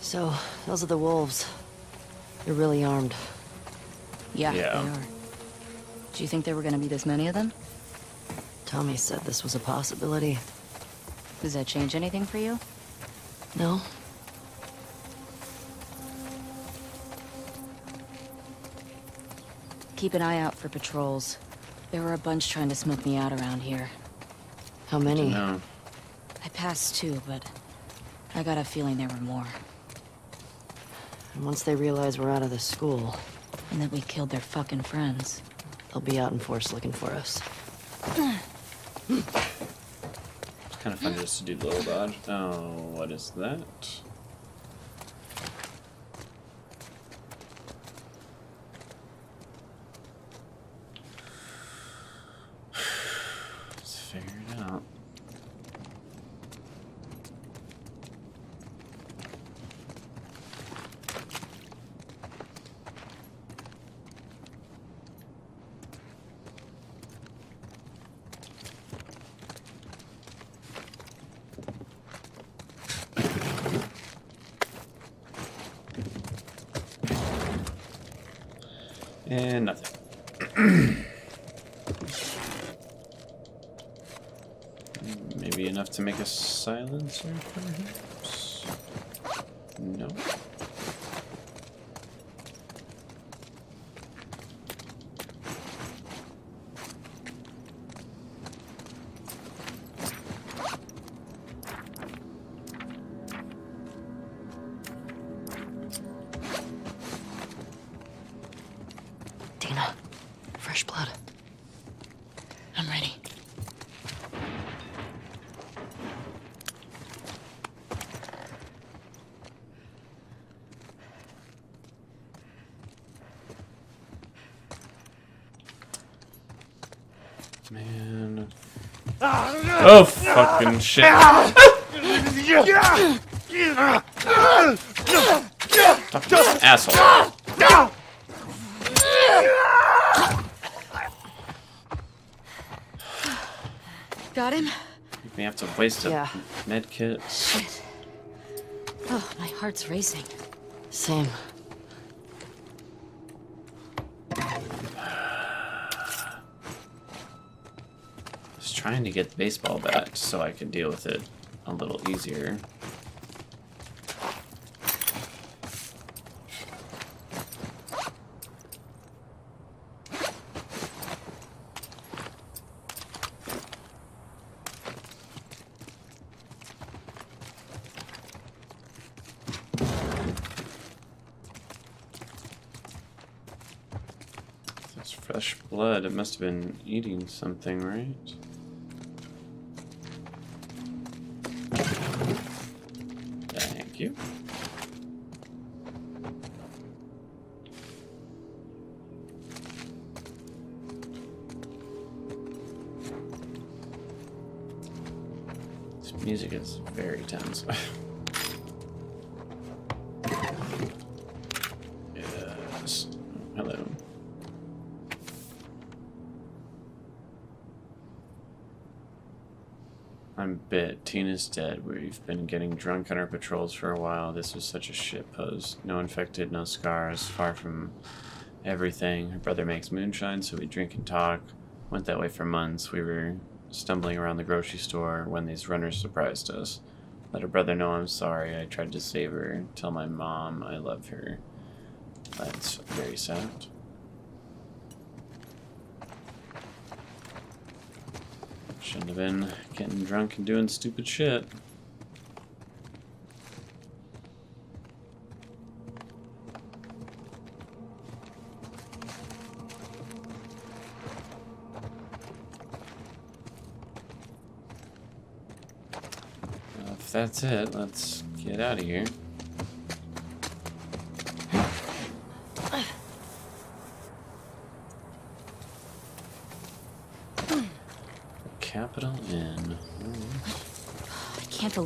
So, those are the wolves. They're really armed. Yeah, Yeah. they are. Do you think there were gonna be this many of them? Tommy said this was a possibility. Does that change anything for you? No? Keep an eye out for patrols. There were a bunch trying to smoke me out around here. How many? No. I passed two, but I got a feeling there were more. And once they realize we're out of the school, And that we killed their fucking friends. they'll be out in force looking for us. It's kind of fun just to do the little dodge. Oh, what is that? Let's figure it out. And nothing. Maybe enough to make a silencer, perhaps? No. Oh, fucking shit. Asshole. Got him? We have to waste a Yeah. med kit. Shit. Oh, my heart's racing. Same. Trying to get the baseball bat so I could deal with it a little easier. That's fresh blood. It must have been eating something, right? Bit. Tina's dead. We've been getting drunk on our patrols for a while. This was such a shit pose. No infected, no scars, far from everything. Her brother makes moonshine, so we drink and talk. Went that way for months. We were stumbling around the grocery store when these runners surprised us. Let her brother know I'm sorry. I tried to save her. Tell my mom I love her. That's very sad. Shouldn't have been getting drunk and doing stupid shit. If that's it, let's get out of here.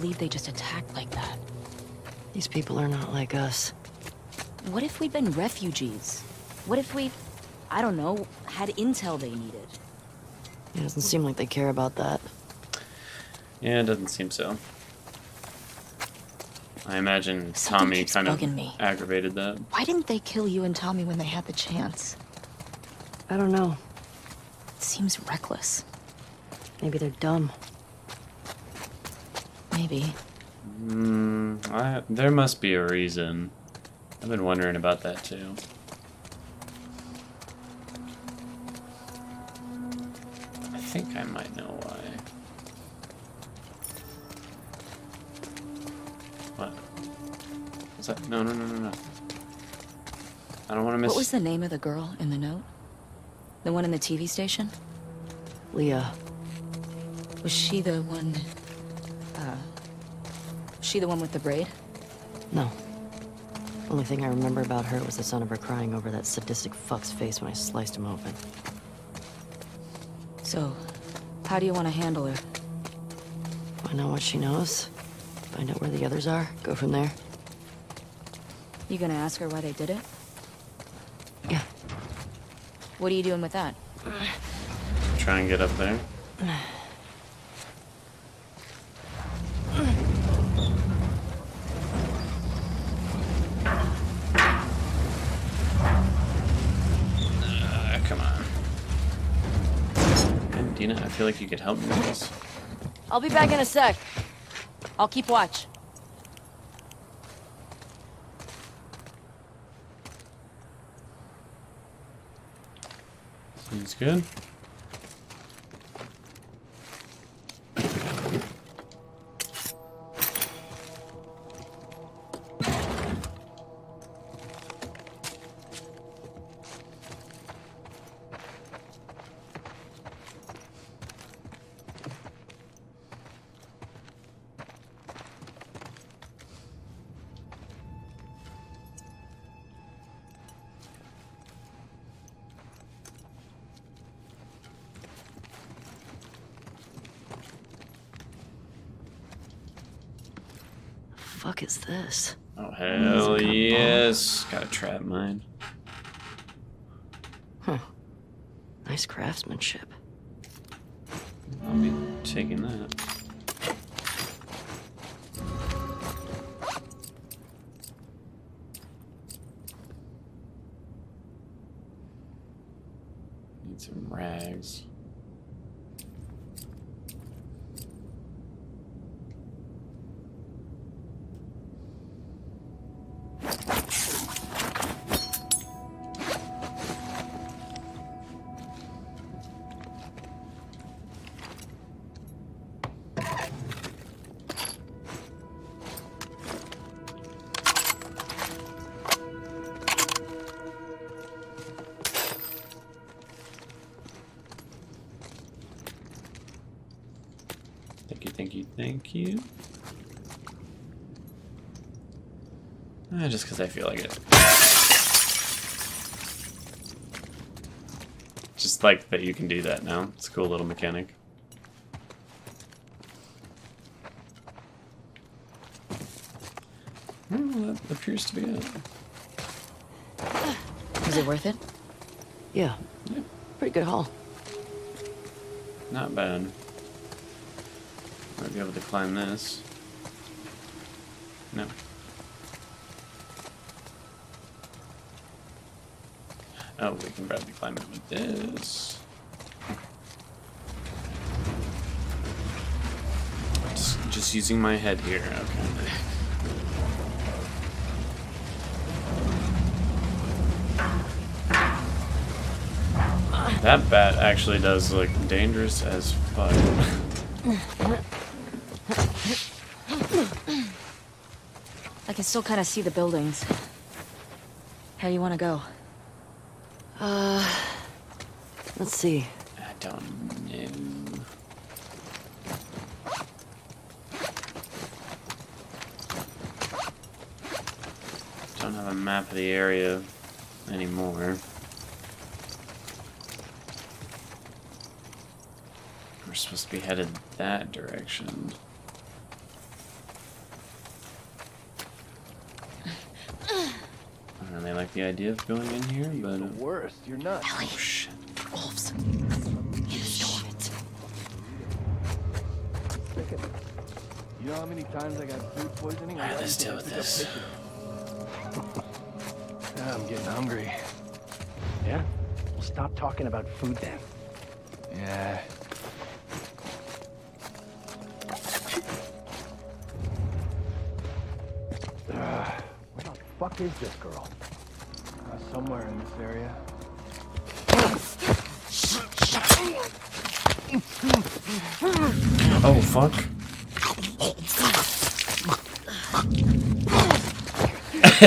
Believe they just attacked like that. These people are not like us. What if we'd been refugees? What if we, I don't know, had intel they needed? It doesn't seem like they care about that. Yeah, it doesn't seem so. I imagine Something Tommy kind of me. aggravated that. Why didn't they kill you and Tommy when they had the chance? I don't know. It seems reckless. Maybe they're dumb. Maybe. Hmm, I, there must be a reason. I've been wondering about that too. I think I might know why. What? Is that? No, no, no, no, no. I don't want to miss. What was the name of the girl in the note? The one in the TV station? Leah. Was she the one... Uh... Was she the one with the braid? No. Only thing I remember about her was the sound of her crying over that sadistic fuck's face when I sliced him open. So, how do you want to handle her? Find out what she knows. Find out where the others are. Go from there. You gonna ask her why they did it? Yeah. What are you doing with that? Try and get up there. Uh, come on. And Dina, I feel like you could help me with this. I'll be back in a sec. I'll keep watch. Seems good. Is this? Oh hell yes! Got a trap mine. Nice craftsmanship. I'll be taking that. Because I feel like it. Just like that you can do that now. It's a cool little mechanic. Hmm, well, that appears to be it. Was it worth it? Yeah. Yeah. Pretty good haul. Not bad. Might be able to climb this. No. Oh, we can probably climb it with this. Just, just using my head here, okay. That bat actually does look dangerous as fuck. I can still kind of see the buildings. How you want to go? Uh, let's see. I don't know. Don't have a map of the area anymore. We're supposed to be headed that direction. Like the idea of going in here, but... The worst. You're nuts. Oh, shit. Wolves. You know how many times I got food poisoning? Alright, let's deal with this. I'm getting hungry. Yeah? Well, stop talking about food then. Yeah. Uh, where the fuck is this girl? Somewhere in this area. Oh, fuck.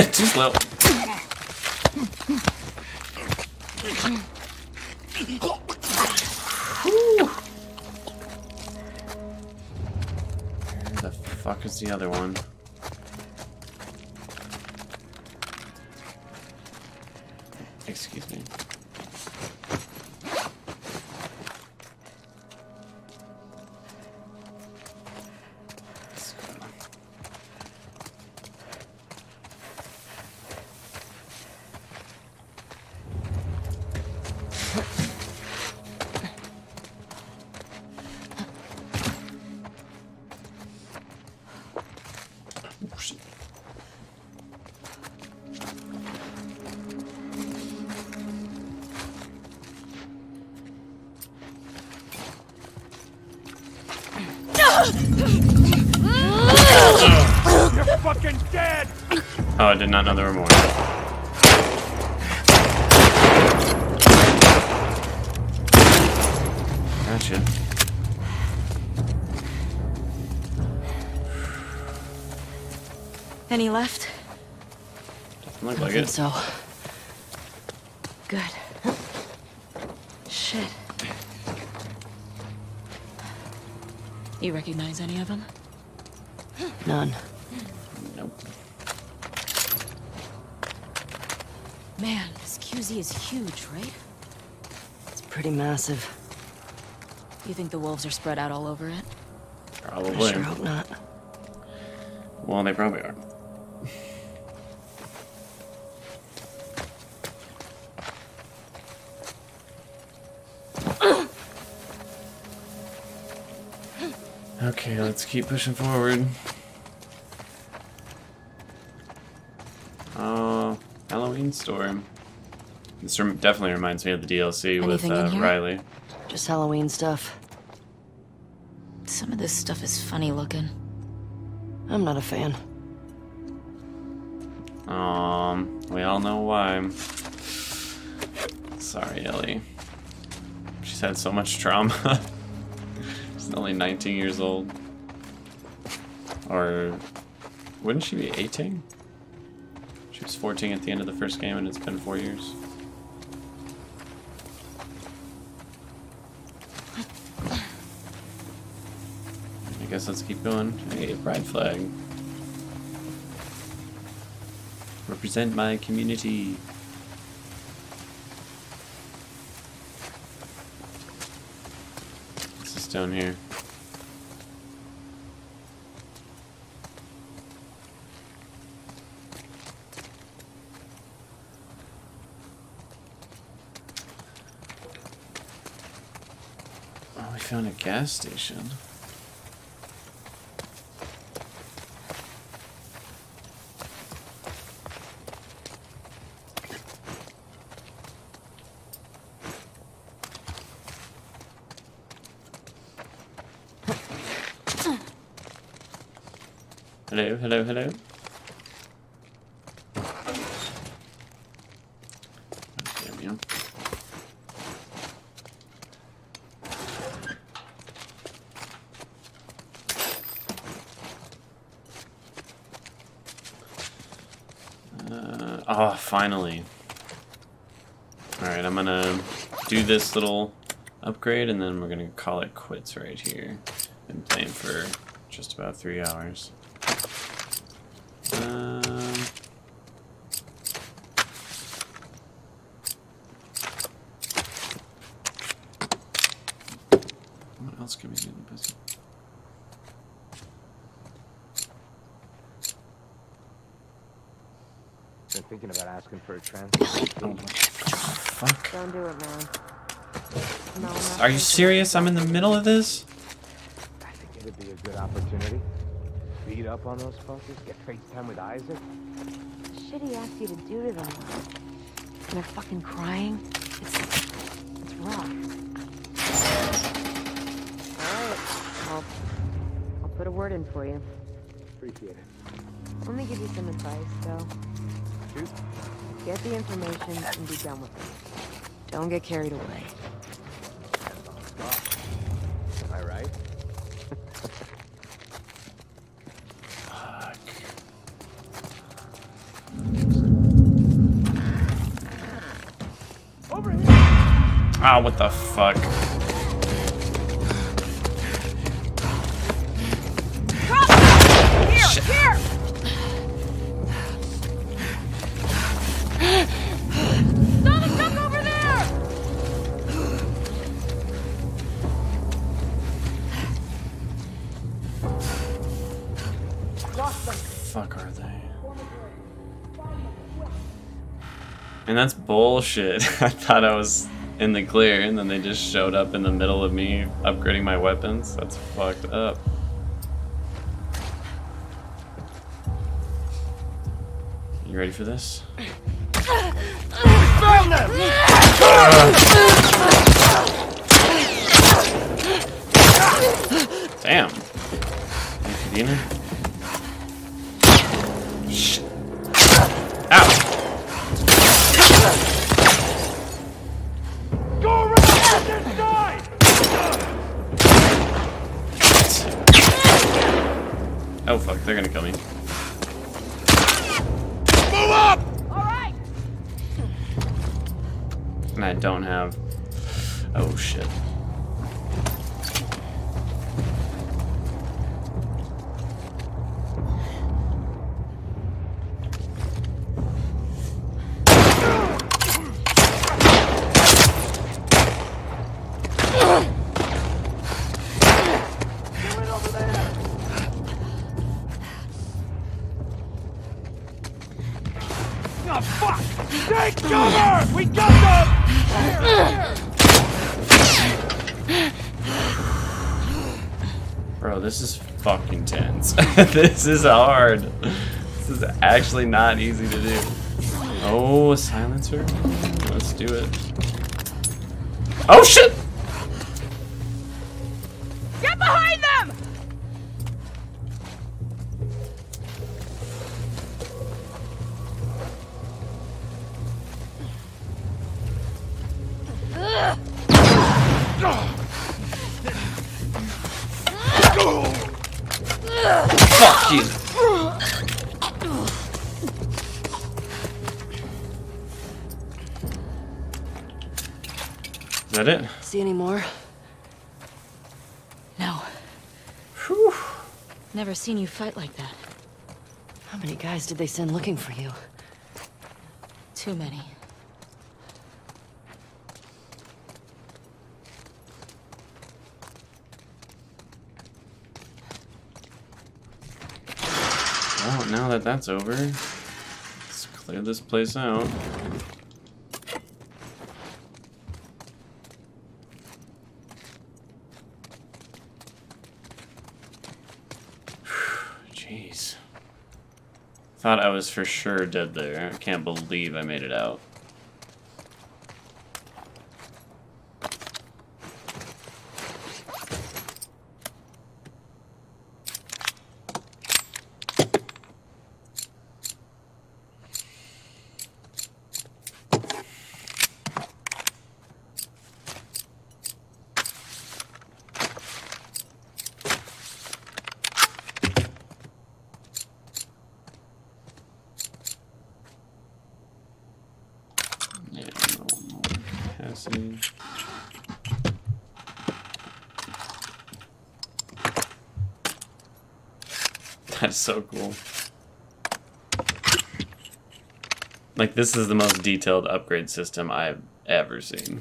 Too slow. The fuck is the other one? Think so. Good. Shit. You recognize any of them? None. Nope. Man, this QZ is huge, right? It's pretty massive. You think the wolves are spread out all over it? Probably. I sure hope not. Well, they probably are. Okay, let's keep pushing forward. Oh, Halloween Storm. This rem- definitely reminds me of the DLC with Anything in uh. Riley. Just Halloween stuff. Some of this stuff is funny looking. I'm not a fan. Um, we all know why. Sorry, Ellie. She's had so much trauma. She's only 19 years old. Or wouldn't she be 18? She was 14 at the end of the first game, and it's been four years. I guess let's keep going. Hey, pride flag. Represent my community. What's this down here? Gas station. Hello, hello, hello. Damn you. Uh, oh, finally. Alright, I'm gonna do this little upgrade and then we're gonna call it quits right here. Been playing for just about three hours. Um, What else can we do in the business? Been thinking about asking for a transfer. Fuck. Don't do it, man. No, I'm not Are you taking serious? I'm in the middle of this? I think it'd be a good opportunity. Beat up on those fuckers, get FaceTime with Isaac. The shit he asked you to do to them. And they're fucking crying. It's, it's rough. Alright, I'll, I'll put a word in for you. Appreciate it. Let me give you some advice, though. Shoot. Get the information and be done with it. Don't get carried away. Ah, what the fuck? Here, here! Over there! Fuck are they? And that's bullshit. I thought I was in the clear, and then they just showed up in the middle of me upgrading my weapons. That's fucked up. You ready for this? Damn. this is hard. This is actually not easy to do. Oh, a silencer? Let's do it. Oh shit! Fight like that. How many guys did they send looking for you? Too many. Well, now that that's over, let's clear this place out. Thought I was for sure dead there. I can't believe I made it out. Yeah, no more passage. That's so cool. Like, this is the most detailed upgrade system I've ever seen.